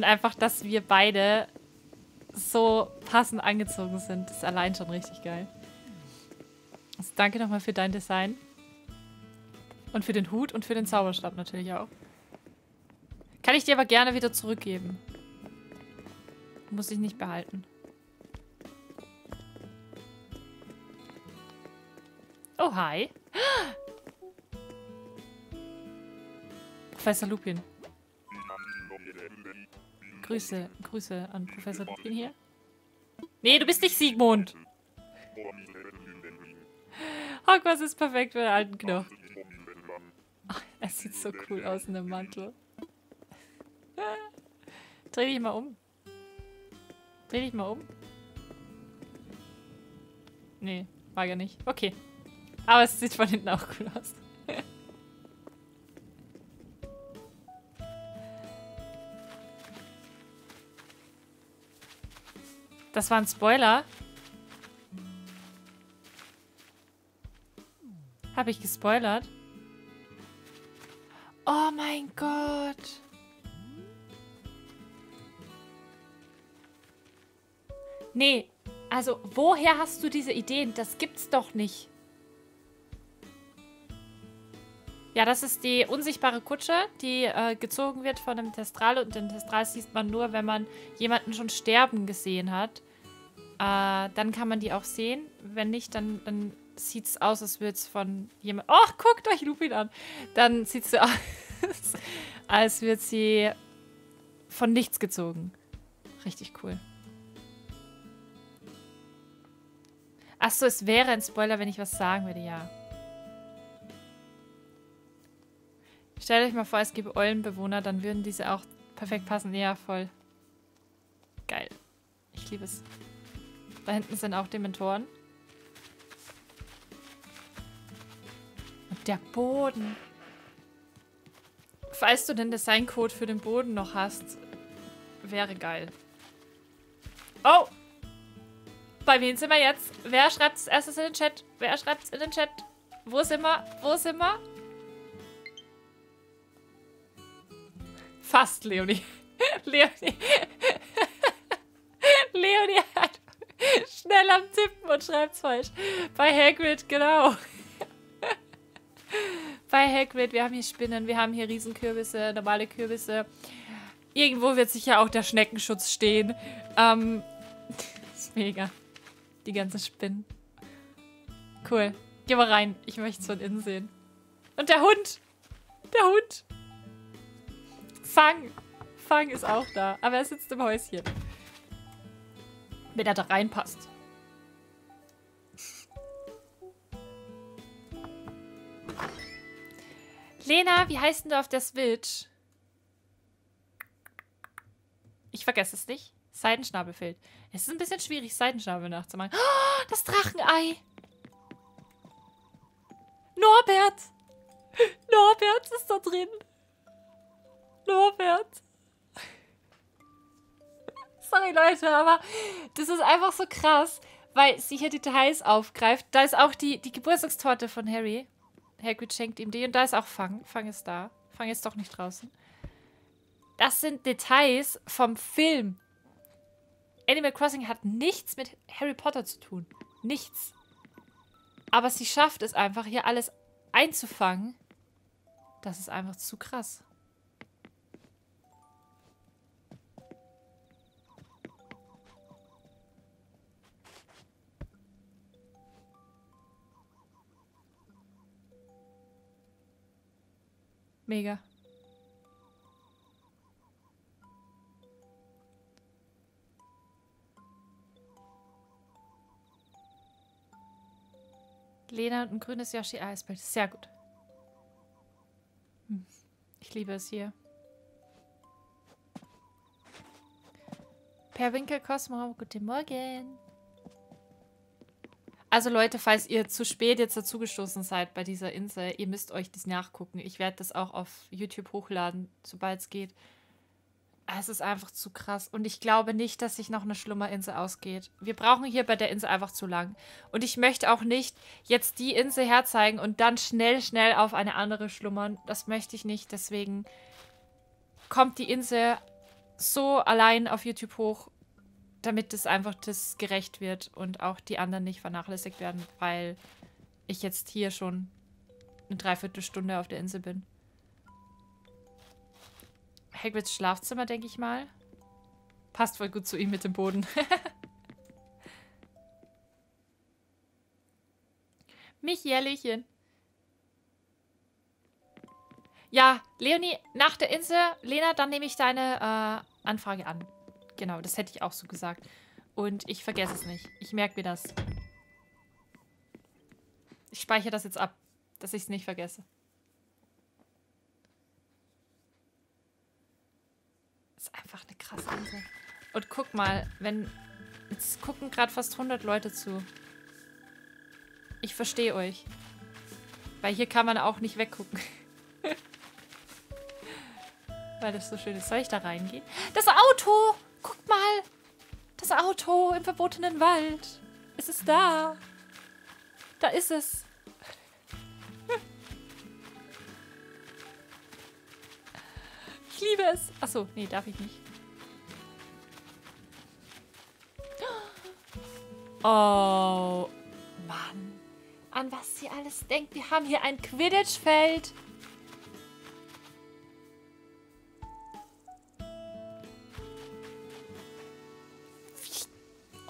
Und einfach, dass wir beide so passend angezogen sind, ist allein schon richtig geil. Also danke nochmal für dein Design. Und für den Hut und für den Zauberstab natürlich auch. Kann ich dir aber gerne wieder zurückgeben. Muss ich nicht behalten. Oh, hi. Professor Lupin. Grüße, Grüße an Professor Lupin hier. Nee, du bist nicht Siegmund. Hogwarts ist perfekt für den alten Knochen. Ach, er sieht so cool aus in dem Mantel. Dreh dich mal um. Dreh dich mal um. Nee, mag er nicht. Okay. Aber es sieht von hinten auch cool aus. Das war ein Spoiler. Habe ich gespoilert? Oh mein Gott. Nee, also woher hast du diese Ideen? Das gibt's doch nicht. Ja, das ist die unsichtbare Kutsche, die äh, gezogen wird von einem Testral. Und den Testral sieht man nur, wenn man jemanden schon sterben gesehen hat. Äh, dann kann man die auch sehen. Wenn nicht, dann, dann sieht es aus, als würde es von jemand... Oh, guckt euch Lupin an! Dann sieht es so aus, als würde sie von nichts gezogen. Richtig cool. Achso, es wäre ein Spoiler, wenn ich was sagen würde, ja. Stellt euch mal vor, es gäbe Eulenbewohner, dann würden diese auch perfekt passen. Ja, voll. Geil. Ich liebe es. Da hinten sind auch Dementoren. Und der Boden. Falls du den Designcode für den Boden noch hast, wäre geil. Oh! Bei wem sind wir jetzt? Wer schreibt es erstes in den Chat? Wer schreibt es in den Chat? Wo sind wir? Wo sind wir? Fast, Leonie. Leonie. Leonie hat schnell am Tippen und schreibt's falsch. Bei Hagrid, genau. Bei Hagrid, wir haben hier Spinnen, wir haben hier Riesenkürbisse, normale Kürbisse. Irgendwo wird sicher auch der Schneckenschutz stehen. Ähm, ist mega. Die ganzen Spinnen. Cool. Geh mal rein. Ich möchte es von innen sehen. Und der Hund. Der Hund. Fang. Fang ist auch da. Aber er sitzt im Häuschen. Wenn er da reinpasst. Lena, wie heißt denn du auf der Switch? Ich vergesse es nicht. Seidenschnabel fehlt. Es ist ein bisschen schwierig, Seidenschnabel nachzumachen. Oh, das Drachenei. Norbert. Norbert ist da drin. Norbert. Sorry, Leute, aber das ist einfach so krass, weil sie hier Details aufgreift. Da ist auch die, die Geburtstagstorte von Harry. Hagrid schenkt ihm die und da ist auch Fang. Fang ist da. Fang ist doch nicht draußen. Das sind Details vom Film. Animal Crossing hat nichts mit Harry Potter zu tun. Nichts. Aber sie schafft es einfach, hier alles einzufangen. Das ist einfach zu krass. Mega. Lena und ein grünes Yoshi Eisbild. Sehr gut. Hm. Ich liebe es hier. Per Winkel Cosmo, guten Morgen. Also Leute, falls ihr zu spät jetzt dazugestoßen seid bei dieser Insel, ihr müsst euch das nachgucken. Ich werde das auch auf YouTube hochladen, sobald es geht. Es ist einfach zu krass. Und ich glaube nicht, dass sich noch eine Schlummerinsel ausgeht. Wir brauchen hier bei der Insel einfach zu lang. Und ich möchte auch nicht jetzt die Insel herzeigen und dann schnell, schnell auf eine andere schlummern. Das möchte ich nicht. Deswegen kommt die Insel so allein auf YouTube hoch damit es einfach das gerecht wird und auch die anderen nicht vernachlässigt werden, weil ich jetzt hier schon eine Dreiviertelstunde auf der Insel bin. Hagrids Schlafzimmer, denke ich mal. Passt voll gut zu ihm mit dem Boden. Michaelchen. Ja, Leonie, nach der Insel, Lena, dann nehme ich deine äh, Anfrage an. Genau, das hätte ich auch so gesagt. Und ich vergesse es nicht. Ich merke mir das. Ich speichere das jetzt ab, dass ich es nicht vergesse. Das ist einfach eine krasse Insel. Und guck mal, wenn... Jetzt gucken gerade fast 100 Leute zu. Ich verstehe euch. Weil hier kann man auch nicht weggucken. Weil das so schön ist. Soll ich da reingehen? Das Auto! Guckt mal! Das Auto im verbotenen Wald. Es ist da. Da ist es. Ich liebe es. Achso, nee, darf ich nicht. Oh, Mann. An was sie alles denkt. Wir haben hier ein Quidditch-Feld.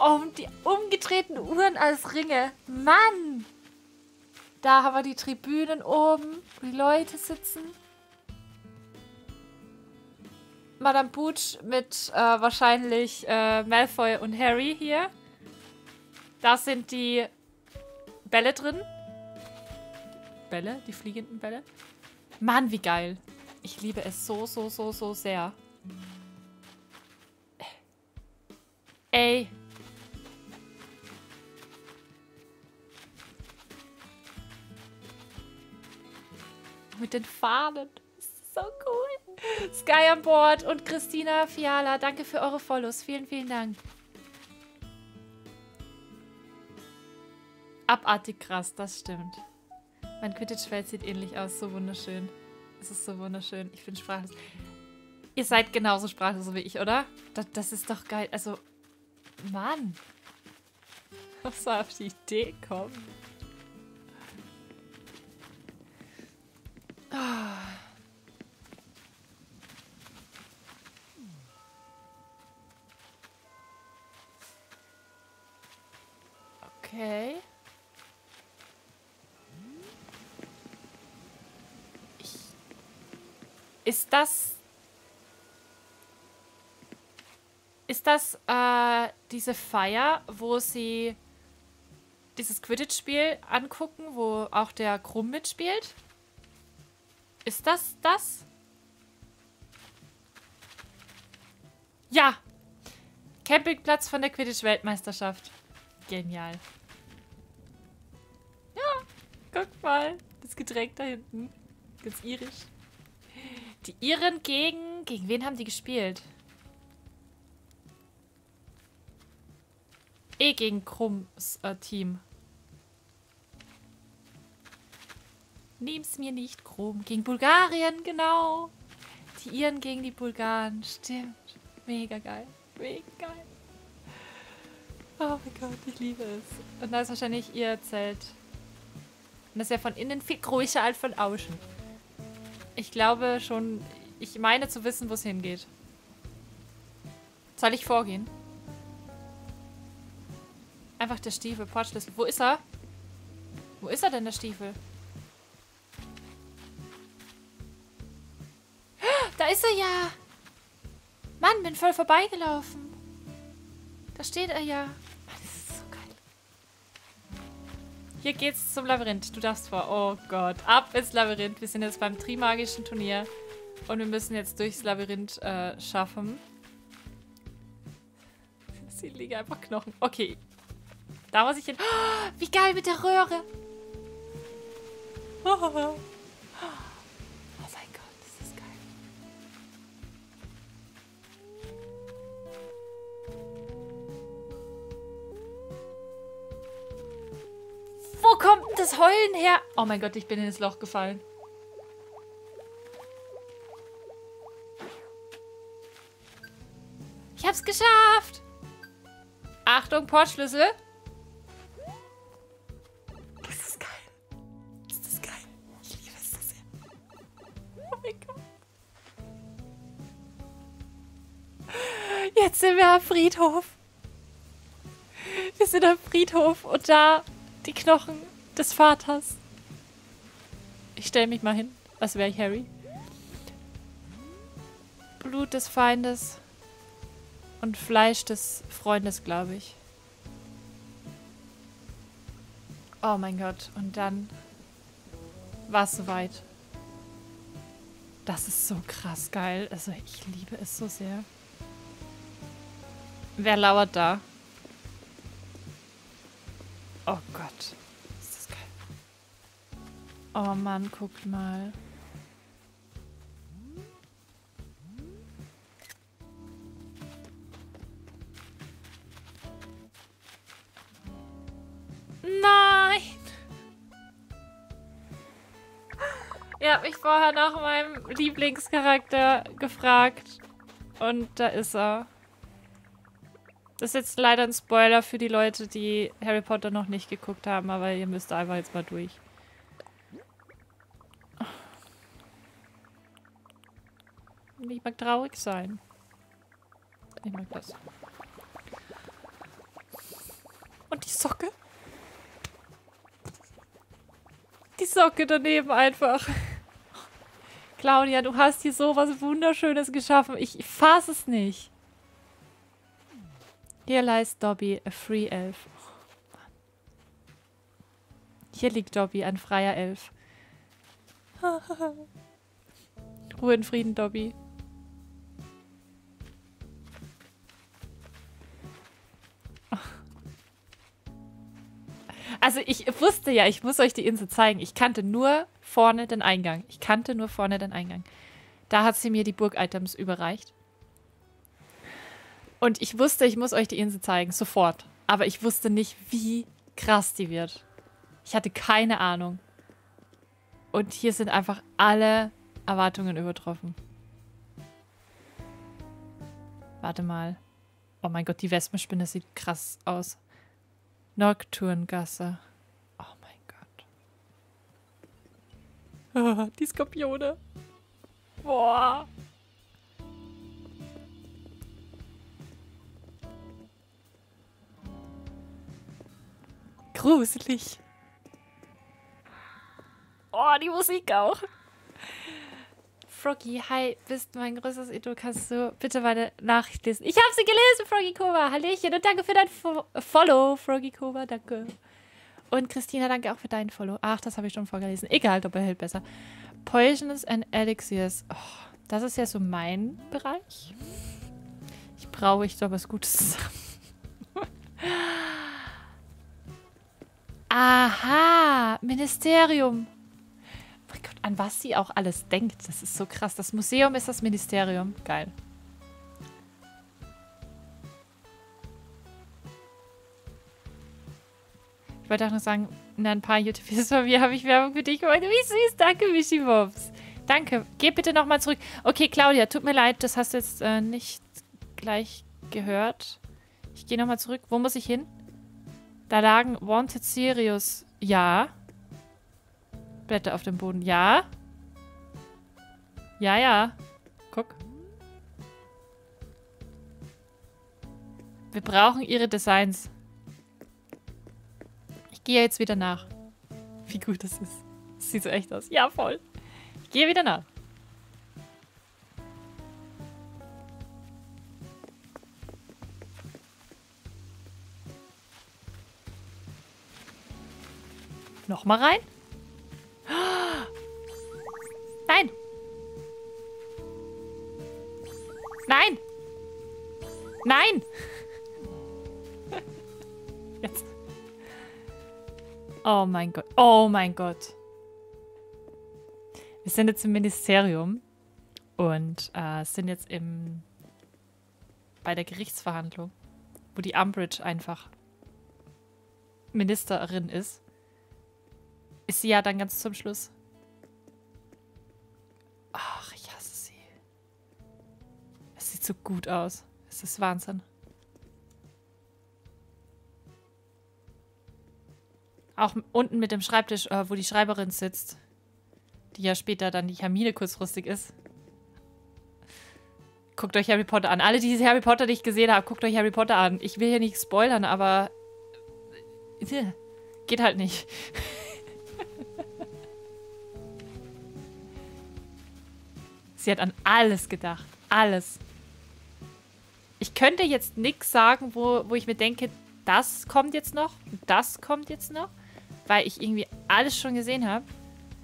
Um die umgedrehten Uhren als Ringe. Mann! Da haben wir die Tribünen oben, wo die Leute sitzen. Madame Booch mit äh, wahrscheinlich äh, Malfoy und Harry hier. Da sind die Bälle drin. Bälle? Die fliegenden Bälle? Mann, wie geil. Ich liebe es so, so, so, so sehr. Ey, mit den Fahnen. Das ist so cool. Sky an Bord und Christina Fiala, danke für eure Follows. Vielen, vielen Dank. Abartig krass, das stimmt. Mein Quidditch-Feld sieht ähnlich aus. So wunderschön. Es ist so wunderschön. Ich bin sprachlos. Ihr seid genauso sprachlos wie ich, oder? Das, das ist doch geil. Also, Mann. Was soll auf die Idee kommen? Okay. Ich ist das... Ist das äh, diese Feier, wo sie dieses Quidditch-Spiel angucken, wo auch der Krumm mitspielt? Ist das das? Ja! Campingplatz von der Quidditch-Weltmeisterschaft. Genial. Ja, guck mal. Das Getränk da hinten. Ganz irisch. Die Iren gegen... Gegen wen haben die gespielt? Eh gegen Krumms äh, Team. Nehm's mir nicht krumm. Gegen Bulgarien, genau. Die Iren gegen die Bulgaren. Stimmt. Mega geil. Mega geil. Oh mein Gott, ich liebe es. Und da ist wahrscheinlich ihr Zelt. Und das ist ja von innen viel größer als von außen. Ich glaube schon, ich meine zu wissen, wo es hingeht. Soll ich vorgehen? Einfach der Stiefel, Portschlüssel. Wo ist er? Wo ist er denn, der Stiefel? Da ist er ja. Mann, bin voll vorbeigelaufen. Da steht er ja. Mann, das ist so geil. Hier geht's zum Labyrinth. Du darfst vor. Oh Gott. Ab ins Labyrinth. Wir sind jetzt beim Trimagischen Turnier. Und wir müssen jetzt durchs Labyrinth äh, schaffen. Sie liegen einfach Knochen. Okay. Da muss ich hin. Oh, wie geil mit der Röhre. Oh, mein Gott, Wo kommt das Heulen her? Oh mein Gott, ich bin in das Loch gefallen. Ich hab's geschafft. Achtung, Portschlüssel. Das ist geil. Das ist geil. Ich liebe es so sehr. Oh mein Gott. Jetzt sind wir am Friedhof. Wir sind am Friedhof und da die Knochen des Vaters. Ich stelle mich mal hin, als wäre ich Harry. Blut des Feindes und Fleisch des Freundes, glaube ich. Oh mein Gott. Und dann war es soweit. Das ist so krass geil. Also ich liebe es so sehr. Wer lauert da? Oh Gott. Ist das geil. Oh Mann, guckt mal. Nein! Ihr habt mich vorher nach meinem Lieblingscharakter gefragt. Und da ist er. Das ist jetzt leider ein Spoiler für die Leute, die Harry Potter noch nicht geguckt haben, aber ihr müsst einfach jetzt mal durch. Ich mag traurig sein. Ich mag das. Und die Socke? Die Socke daneben einfach. Claudia, du hast hier so was Wunderschönes geschaffen. Ich fasse es nicht. Hier lies Dobby, a free elf. Hier liegt Dobby, ein freier Elf. Ruhe in Frieden, Dobby. Also ich wusste ja, ich muss euch die Insel zeigen. Ich kannte nur vorne den Eingang. Ich kannte nur vorne den Eingang. Da hat sie mir die Burg-Items überreicht. Und ich wusste, ich muss euch die Insel zeigen, sofort. Aber ich wusste nicht, wie krass die wird. Ich hatte keine Ahnung. Und hier sind einfach alle Erwartungen übertroffen. Warte mal. Oh mein Gott, die Wespenspinne sieht krass aus. Nocturngasse. Oh mein Gott. Oh, die Skorpione. Boah. Gruselig. Oh, die Musik auch. Froggy, hi, bist mein größtes Idol. Kannst du bitte meine Nachricht lesen? Ich habe sie gelesen, Froggy Kova. Hallöchen und danke für dein Fo Follow, Froggy Kova. Danke. Und Christina, danke auch für dein Follow. Ach, das habe ich schon vorgelesen. Egal, Doppelheld besser. Poisonous and Elixirs. Oh, das ist ja so mein Bereich. Ich brauche ich doch was Gutes Aha, Ministerium. Mein Gott. an was sie auch alles denkt. Das ist so krass. Das Museum ist das Ministerium. Geil. Ich wollte auch noch sagen, in ein paar YouTube-Videos von mir habe ich Werbung für dich gemacht. Wie süß. Danke, Wischiwops. Danke. Geh bitte nochmal zurück. Okay, Claudia, tut mir leid. Das hast du jetzt äh, nicht gleich gehört. Ich gehe nochmal zurück. Wo muss ich hin? Da lagen Wanted Sirius. Ja. Blätter auf dem Boden. Ja. Ja, ja. Guck. Wir brauchen ihre Designs. Ich gehe jetzt wieder nach. Wie gut das ist. Das sieht so echt aus. Ja, voll. Ich gehe wieder nach. Nochmal rein? Nein! Nein! Nein! Jetzt. Oh mein Gott. Oh mein Gott. Wir sind jetzt im Ministerium und äh, sind jetzt im bei der Gerichtsverhandlung, wo die Umbridge einfach Ministerin ist. Ist sie ja dann ganz zum Schluss. Ach, ich hasse sie. Es sieht so gut aus. Es ist Wahnsinn. Auch unten mit dem Schreibtisch, äh, wo die Schreiberin sitzt. Die ja später dann die Hermine kurzfristig ist. Guckt euch Harry Potter an. Alle, die Harry Potter nicht gesehen haben, guckt euch Harry Potter an. Ich will hier nicht spoilern, aber... Äh, geht halt nicht. Sie hat an alles gedacht. Alles. Ich könnte jetzt nichts sagen, wo, wo ich mir denke, das kommt jetzt noch, das kommt jetzt noch, weil ich irgendwie alles schon gesehen habe.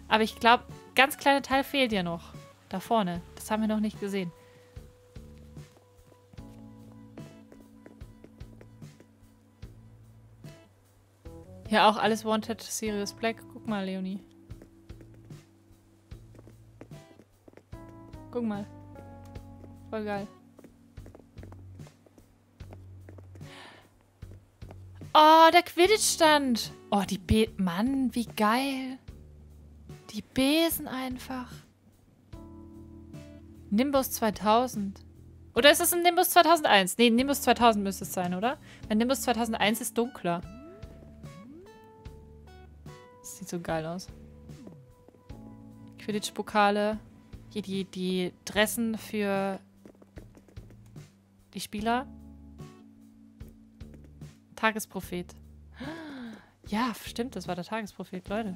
Aber ich glaube, ganz kleiner Teil fehlt ja noch. Da vorne. Das haben wir noch nicht gesehen. Ja, auch alles Wanted Sirius Black. Guck mal, Leonie. Guck mal. Voll geil. Oh, der Quidditch-Stand. Oh, die Be... Mann, wie geil. Die Besen einfach. Nimbus 2000. Oder ist es ein Nimbus 2001? Nee, Nimbus 2000 müsste es sein, oder? Weil Nimbus 2001 ist dunkler. Das sieht so geil aus. Quidditch-Pokale. Hier die, die Dressen für die Spieler. Tagesprophet. Ja, stimmt, das war der Tagesprophet, Leute.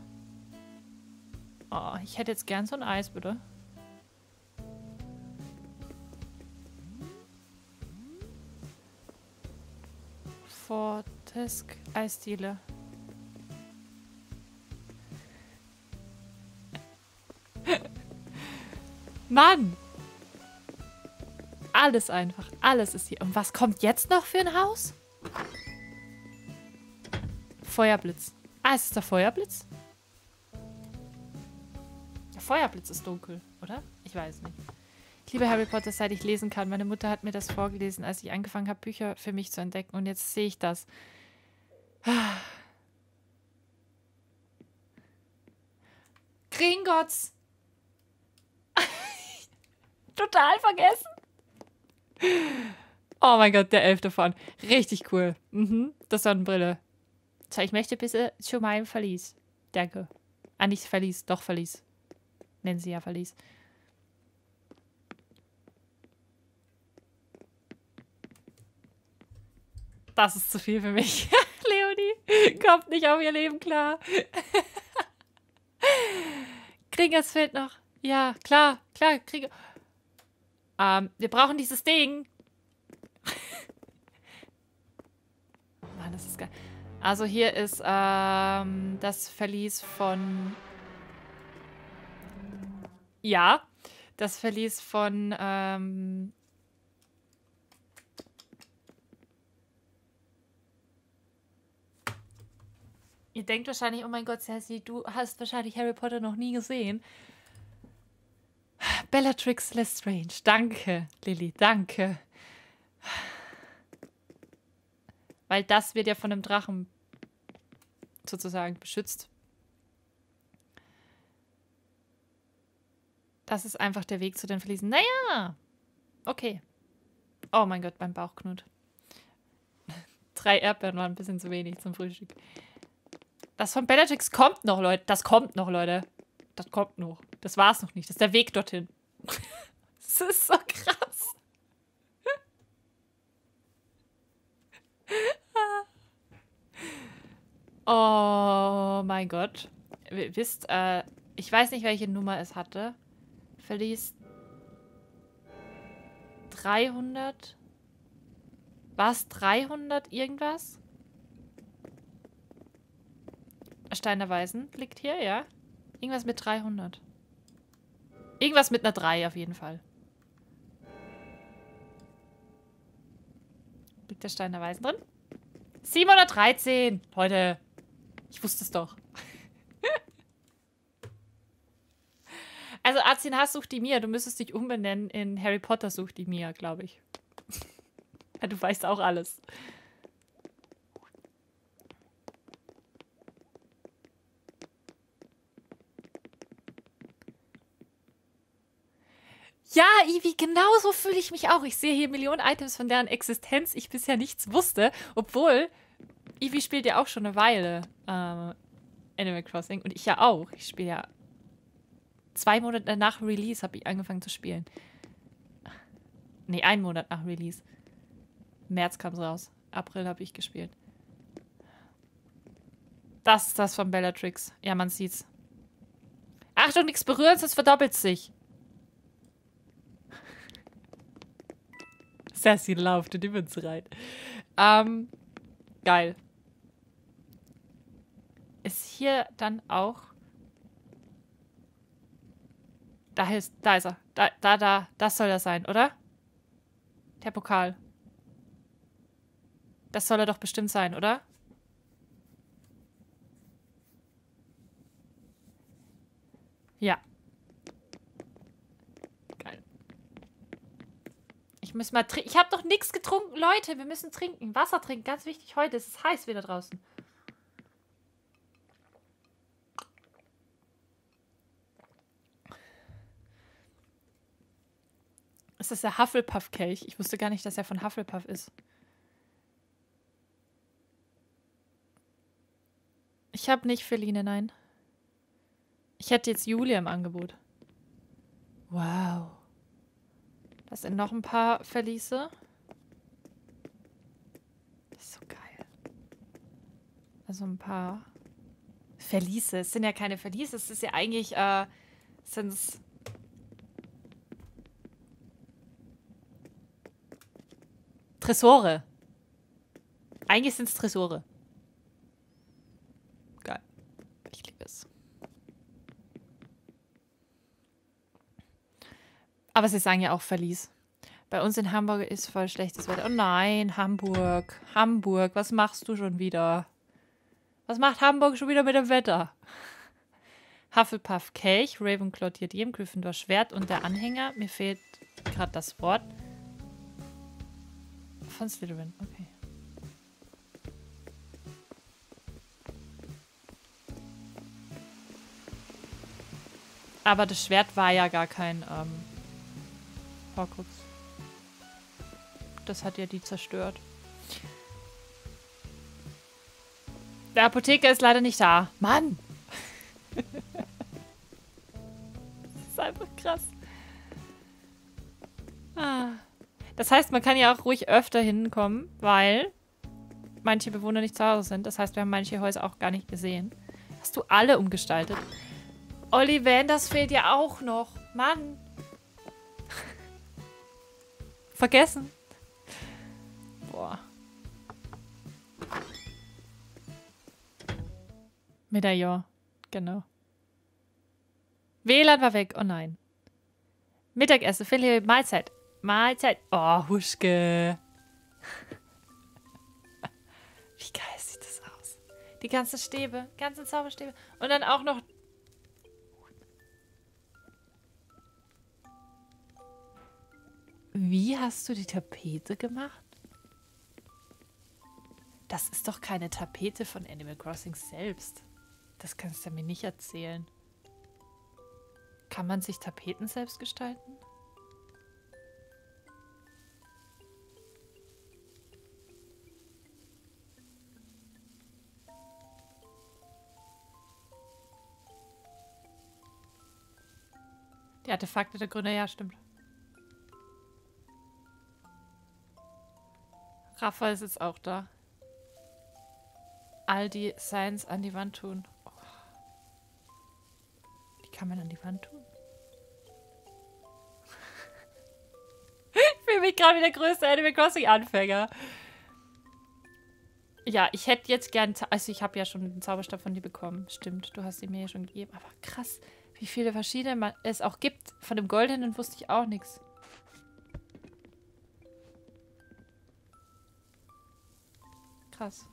Oh, ich hätte jetzt gern so ein Eis, bitte. Fortesk Eisdiele. Mann! Alles einfach. Alles ist hier. Und was kommt jetzt noch für ein Haus? Feuerblitz. Ah, ist es der Feuerblitz? Der Feuerblitz ist dunkel, oder? Ich weiß nicht. Ich liebe Harry Potter, seit ich lesen kann. Meine Mutter hat mir das vorgelesen, als ich angefangen habe, Bücher für mich zu entdecken. Und jetzt sehe ich das. Gringotts! Total vergessen. Oh mein Gott, der Elf davon. Richtig cool. Mhm, das Sonnenbrille. So, ich möchte bitte zu meinem Verlies. Danke. Ah, nicht Verlies, doch Verlies. Nennen sie ja Verlies. Das ist zu viel für mich. Leonie kommt nicht auf ihr Leben klar. Kringers fehlt noch. Ja, klar, klar, Krieger. Ähm, wir brauchen dieses Ding. Mann, das ist geil. Also hier ist ähm, das Verlies von... Ja, das Verlies von... Ähm, Ihr denkt wahrscheinlich, oh mein Gott, Sassy, du hast wahrscheinlich Harry Potter noch nie gesehen. Bellatrix Lestrange. Danke, Lilly, danke. Weil das wird ja von einem Drachen sozusagen beschützt. Das ist einfach der Weg zu den Fliesen. Naja, okay. Oh mein Gott, mein Bauch knut. Drei Erdbeeren waren ein bisschen zu wenig zum Frühstück. Das von Bellatrix kommt noch, Leute. Das kommt noch, Leute. Das kommt noch. Das war's noch nicht. Das ist der Weg dorthin. das ist so krass. oh mein Gott. Wisst, äh, ich weiß nicht, welche Nummer es hatte. Verlies 300. War es 300 irgendwas? Stein der Weisen liegt hier, ja. Irgendwas mit 300. Irgendwas mit einer 3 auf jeden Fall. Liegt der Stein der Weisen drin? 713! Leute, ich wusste es doch. also Azin Hass sucht die Mia. Du müsstest dich umbenennen in Harry Potter sucht die Mia, glaube ich. ja, du weißt auch alles. Ja, Ivi, genauso fühle ich mich auch. Ich sehe hier Millionen Items, von deren Existenz ich bisher nichts wusste. Obwohl, Ivi spielt ja auch schon eine Weile ähm, Animal Crossing. Und ich ja auch. Ich spiele ja zwei Monate nach Release habe ich angefangen zu spielen. Nee, einen Monat nach Release. März kam es raus. April habe ich gespielt. Das ist das von Bellatrix. Ja, man sieht's. Achtung, nichts berühren, sonst verdoppelt sich. Sassy lauft in die Münze rein. Ähm, geil. Ist hier dann auch. Da ist, da ist er. Da, da, da. Das soll er sein, oder? Der Pokal. Das soll er doch bestimmt sein, oder? Ja. Ich muss mal trinken. Ich habe doch nichts getrunken. Leute, wir müssen trinken. Wasser trinken. Ganz wichtig heute. Es ist heiß wieder draußen. Ist das der Hufflepuff-Kelch? Ich wusste gar nicht, dass er von Hufflepuff ist. Ich habe nicht Feline, nein. Ich hätte jetzt Julia im Angebot. Wow. Das sind noch ein paar Verliese. Das ist so geil. Also ein paar Verliese. Es sind ja keine Verliese. Es ist ja eigentlich, äh, sind es Tresore. Eigentlich sind es Tresore. Geil. Ich liebe es. Aber sie sagen ja auch Verlies. Bei uns in Hamburg ist voll schlechtes Wetter. Oh nein, Hamburg. Hamburg, was machst du schon wieder? Was macht Hamburg schon wieder mit dem Wetter? Hufflepuff Kelch, Ravenclaw Diadem, Gryffindor Schwert und der Anhänger. Mir fehlt gerade das Wort. Von Slytherin, okay. Aber das Schwert war ja gar kein ähm, Horcrux. Das hat ja die zerstört. Der Apotheker ist leider nicht da. Mann! das ist einfach krass. Ah. Das heißt, man kann ja auch ruhig öfter hinkommen, weil manche Bewohner nicht zu Hause sind. Das heißt, wir haben manche Häuser auch gar nicht gesehen. Hast du alle umgestaltet? Olli Van, das fehlt ja auch noch. Mann. Vergessen. Boah. Medaillon. Genau. WLAN war weg. Oh nein. Mittagessen. Philipp, Mahlzeit. Mahlzeit. Oh, Huschke. Wie geil sieht das aus. Die ganzen Stäbe, ganzen Zauberstäbe. Und dann auch noch... Wie hast du die Tapete gemacht? Das ist doch keine Tapete von Animal Crossing selbst. Das kannst du mir nicht erzählen. Kann man sich Tapeten selbst gestalten? Die Artefakte der Gründer, ja, stimmt. Rafa ist jetzt auch da. All die Signs an die Wand tun. Oh. Die kann man an die Wand tun? ich fühle mich gerade wie der größte Animal Crossing Anfänger. Ja, ich hätte jetzt gern... Also ich habe ja schon den Zauberstab von dir bekommen. Stimmt, du hast ihn mir ja schon gegeben. Aber krass, wie viele verschiedene es auch gibt. Von dem Goldenen wusste ich auch nichts. Krass.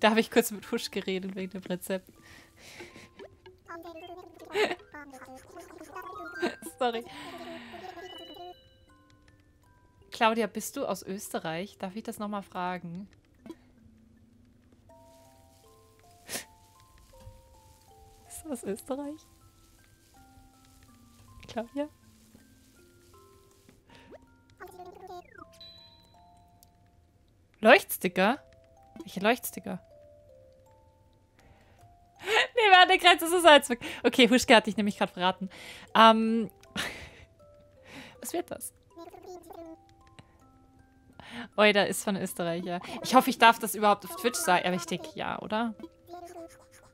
Da habe ich kurz mit Husch geredet wegen dem Rezept. Sorry. Claudia, bist du aus Österreich? Darf ich das nochmal fragen? Bist du aus Österreich? Claudia? Leuchtsticker? Welche Leuchtsticker? nee, an der Grenze zu Salzburg. Okay, Huschke hat dich nämlich gerade verraten. Ähm. Was wird das? Oida ist von Österreich, ja. Ich hoffe, ich darf das überhaupt auf Twitch sagen. Ja, richtig, ja, oder?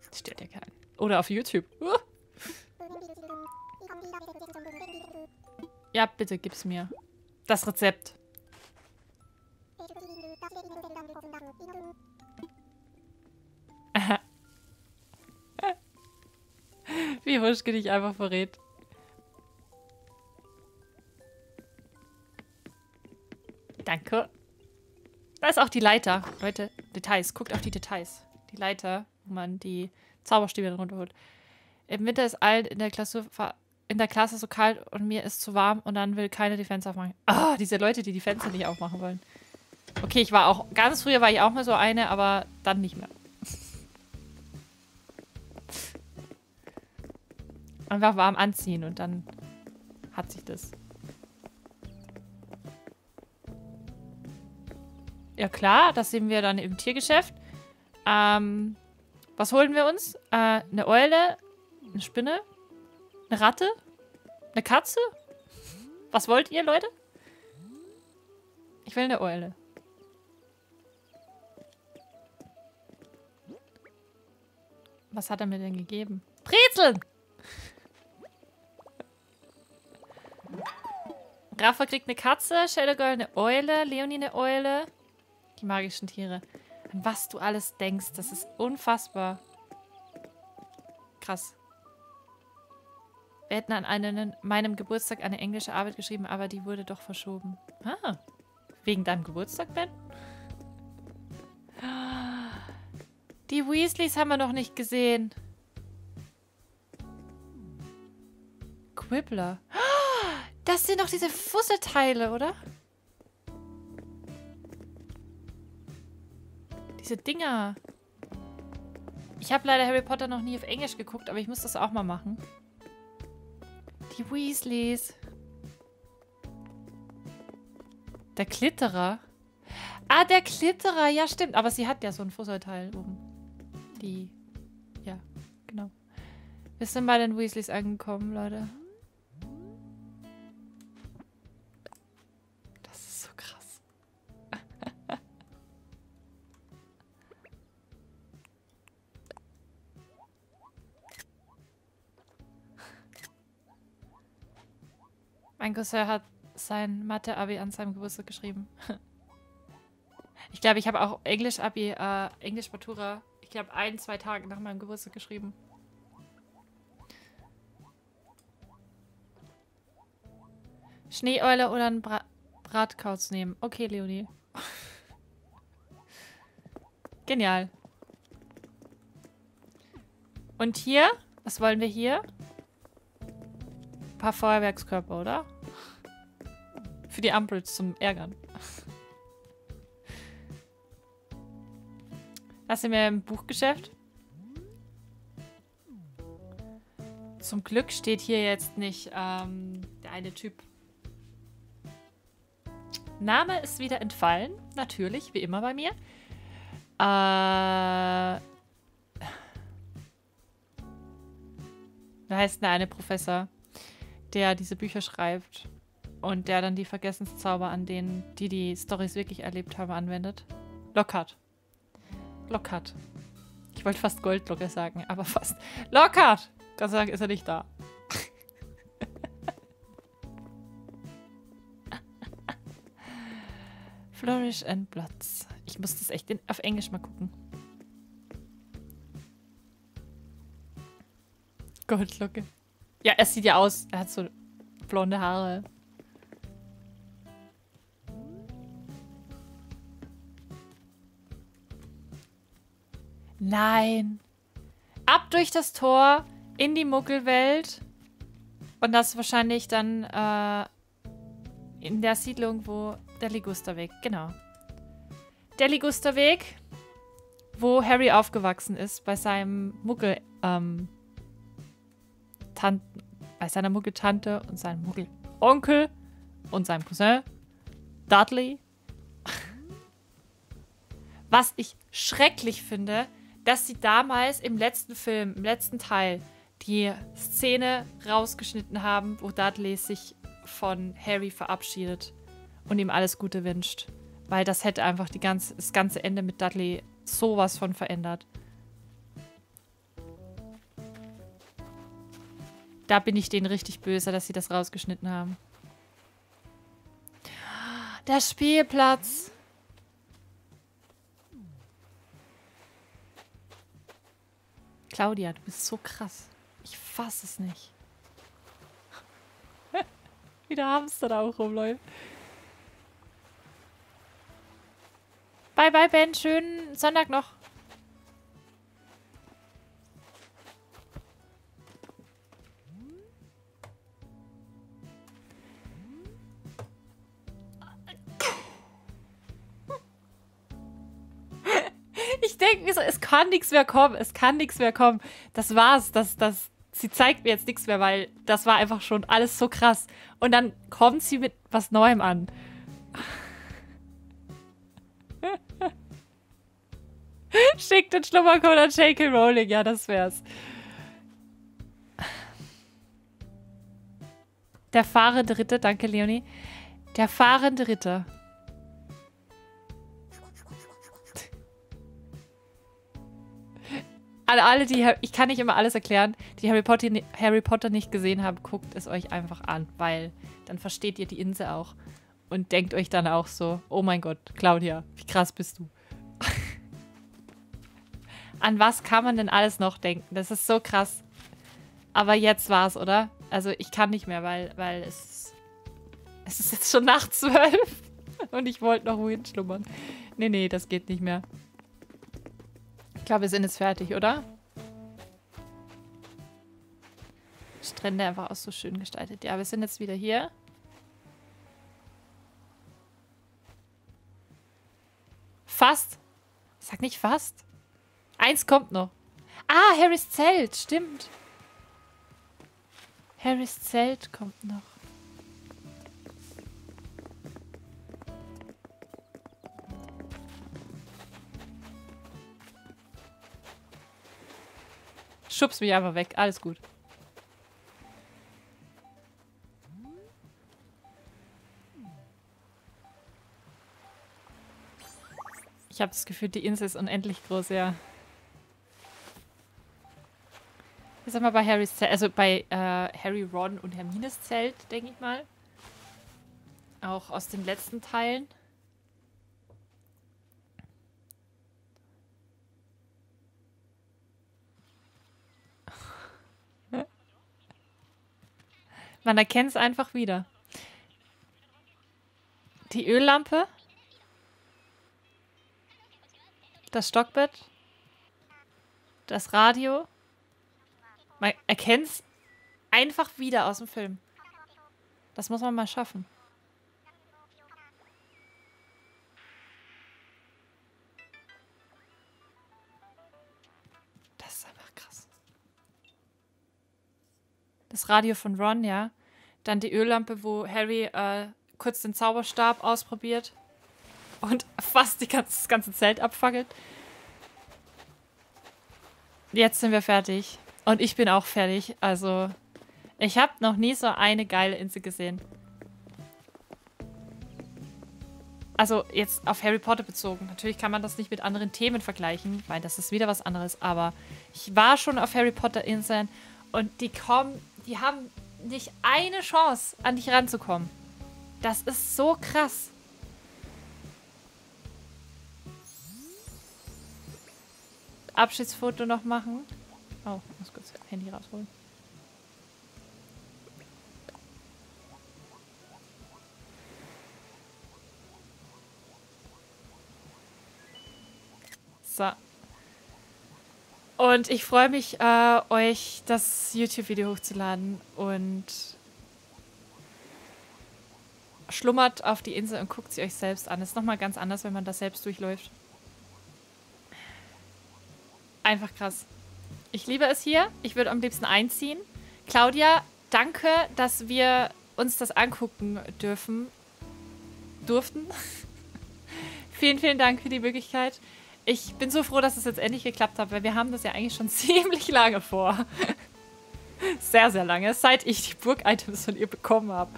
Das stört ja keinen. Oder auf YouTube. Uh. Ja, bitte, gib's mir. Das Rezept. Wie Huschke dich einfach verrät. Danke. Da ist auch die Leiter. Leute, Details. Guckt auf die Details. Die Leiter, wo man die Zauberstäbe runterholt. Im Winter ist allen in der Klasse in der Klasse so kalt und mir ist zu warm und dann will keiner die Fenster aufmachen. Ah, diese Leute, die die Fenster nicht aufmachen wollen. Okay, ich war auch, ganz früher war ich auch mal so eine, aber dann nicht mehr. Einfach warm anziehen und dann hat sich das. Ja klar, das sehen wir dann im Tiergeschäft. Ähm, was holen wir uns? Äh, eine Eule, eine Spinne, eine Ratte, eine Katze? Was wollt ihr, Leute? Ich will eine Eule. Was hat er mir denn gegeben? Brezeln! Rafa kriegt eine Katze, Shadow Girl eine Eule, Leonie eine Eule. Die magischen Tiere. An was du alles denkst, das ist unfassbar. Krass. Wir hätten an einen, meinem Geburtstag eine englische Arbeit geschrieben, aber die wurde doch verschoben. Ah, wegen deinem Geburtstag, Ben? Die Weasleys haben wir noch nicht gesehen. Quibbler. Das sind doch diese Fusselteile, oder? Diese Dinger. Ich habe leider Harry Potter noch nie auf Englisch geguckt, aber ich muss das auch mal machen. Die Weasleys. Der Klitterer. Ah, der Klitterer. Ja, stimmt. Aber sie hat ja so ein Fusselteil oben. Die. Ja, genau. Wir sind bei den Weasleys angekommen, Leute. Das ist so krass. mein Cousin hat sein Mathe-Abi an seinem Geburtstag geschrieben. Ich glaube, ich habe auch Englisch-Abi, äh, Englisch-Matura ich glaube, ein, zwei Tage nach meinem Geburtstag geschrieben. Schneeeule oder ein Bra Bratkauz nehmen. Okay, Leonie. Genial. Und hier, was wollen wir hier? Ein paar Feuerwerkskörper, oder? Für die Ampel zum Ärgern. Das sind wir im Buchgeschäft. Zum Glück steht hier jetzt nicht ähm, der eine Typ. Name ist wieder entfallen. Natürlich, wie immer bei mir. Äh. Da heißt der eine Professor, der diese Bücher schreibt und der dann die Vergessenszauber an denen, die die Storys wirklich erlebt haben, anwendet. Lockhart. Lockhart. Ich wollte fast Goldlocke sagen, aber fast. Lockhart! Gott sei Dank ist er nicht da. Flourish and Bloods. Ich muss das echt in, auf Englisch mal gucken. Goldlocke. Ja, er sieht ja aus. Er hat so blonde Haare. Nein. Ab durch das Tor in die Muggelwelt. Und das wahrscheinlich dann äh, in der Siedlung, wo der Ligusterweg, genau. Der Ligusterweg, wo Harry aufgewachsen ist, bei seinem Muggel, ähm, Tan bei seiner Muggeltante und seinem Muggelonkel und seinem Cousin Dudley. Was ich schrecklich finde, dass sie damals im letzten Film, im letzten Teil, die Szene rausgeschnitten haben, wo Dudley sich von Harry verabschiedet und ihm alles Gute wünscht. Weil das hätte einfach die ganze, das ganze Ende mit Dudley sowas von verändert. Da bin ich denen richtig böse, dass sie das rausgeschnitten haben. Der Spielplatz. Claudia, du bist so krass. Ich fasse es nicht. Wie der Hamster da auch rumläuft. Bye, bye, Ben. Schönen Sonntag noch. Mir so, es kann nichts mehr kommen. Es kann nichts mehr kommen. Das war's. Das, das, sie zeigt mir jetzt nichts mehr, weil das war einfach schon alles so krass. Und dann kommt sie mit was Neuem an. Schickt den Schlummercode an J.K. Rowling. Ja, das wär's. Der fahrende Ritter, danke Leonie. Der fahrende Ritter. Alle, alle, die, ich kann nicht immer alles erklären, die Harry Potter, Harry Potter nicht gesehen haben, guckt es euch einfach an, weil dann versteht ihr die Insel auch und denkt euch dann auch so, oh mein Gott, Claudia, wie krass bist du. an was kann man denn alles noch denken? Das ist so krass. Aber jetzt war's, oder? Also ich kann nicht mehr, weil, weil es, es ist jetzt schon nach zwölf und ich wollte noch wohin schlummern. Nee, nee, das geht nicht mehr. Ich glaube, wir sind jetzt fertig, oder? Strände einfach auch so schön gestaltet. Ja, wir sind jetzt wieder hier. Fast. Sag nicht fast. Eins kommt noch. Ah, Harrys Zelt. Stimmt. Harrys Zelt kommt noch. Schubst mich einfach weg. Alles gut. Ich habe das Gefühl, die Insel ist unendlich groß, ja. Ich sag mal bei Harrys Zelt, also bei äh, Harry, Ron und Hermines Zelt, denke ich mal. Auch aus den letzten Teilen. Man erkennt es einfach wieder. Die Öllampe. Das Stockbett. Das Radio. Man erkennt es einfach wieder aus dem Film. Das muss man mal schaffen. Das Radio von Ron, ja. Dann die Öllampe, wo Harry äh, kurz den Zauberstab ausprobiert und fast ganze, das ganze Zelt abfackelt. Jetzt sind wir fertig. Und ich bin auch fertig. Also, ich habe noch nie so eine geile Insel gesehen. Also, jetzt auf Harry Potter bezogen. Natürlich kann man das nicht mit anderen Themen vergleichen, weil das ist wieder was anderes. Aber ich war schon auf Harry Potter Inseln und die kommen, die haben nicht eine Chance, an dich ranzukommen. Das ist so krass. Abschiedsfoto noch machen. Oh, ich muss kurz das Handy rausholen. So. Und ich freue mich, äh, euch das YouTube-Video hochzuladen und schlummert auf die Insel und guckt sie euch selbst an. Ist nochmal ganz anders, wenn man das selbst durchläuft. Einfach krass. Ich liebe es hier. Ich würde am liebsten einziehen. Claudia, danke, dass wir uns das angucken dürfen. Durften. vielen, vielen Dank für die Möglichkeit. Ich bin so froh, dass es jetzt endlich geklappt hat, weil wir haben das ja eigentlich schon ziemlich lange vor. sehr, sehr lange, seit ich die Burg-Items von ihr bekommen habe.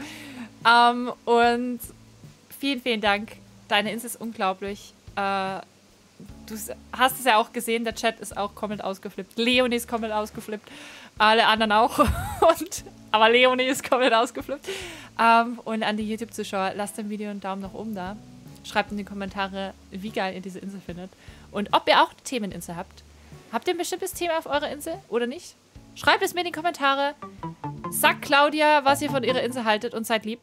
Ähm, und vielen, vielen Dank. Deine Insel ist unglaublich. Äh, du hast es ja auch gesehen, der Chat ist auch komplett ausgeflippt. Leonie ist komplett ausgeflippt. Alle anderen auch. und, aber Leonie ist komplett ausgeflippt. Ähm, und an die YouTube-Zuschauer, lasst dem Video einen Daumen nach oben da. Schreibt in die Kommentare, wie geil ihr diese Insel findet. Und ob ihr auch Themeninsel habt. Habt ihr ein bestimmtes Thema auf eurer Insel oder nicht? Schreibt es mir in die Kommentare. Sagt Claudia, was ihr von ihrer Insel haltet und seid lieb.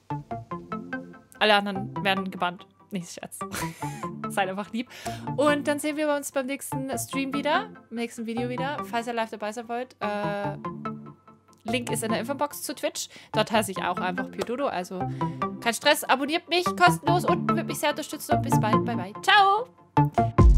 Alle anderen werden gebannt. Nicht Scherz. Seid einfach lieb. Und dann sehen wir uns beim nächsten Stream wieder, im nächsten Video wieder, falls ihr live dabei sein wollt. Äh, Link ist in der Infobox zu Twitch. Dort heiße ich auch einfach Piododo, also kein Stress. Abonniert mich kostenlos und würde mich sehr unterstützen. Und bis bald. Bye, bye. Ciao!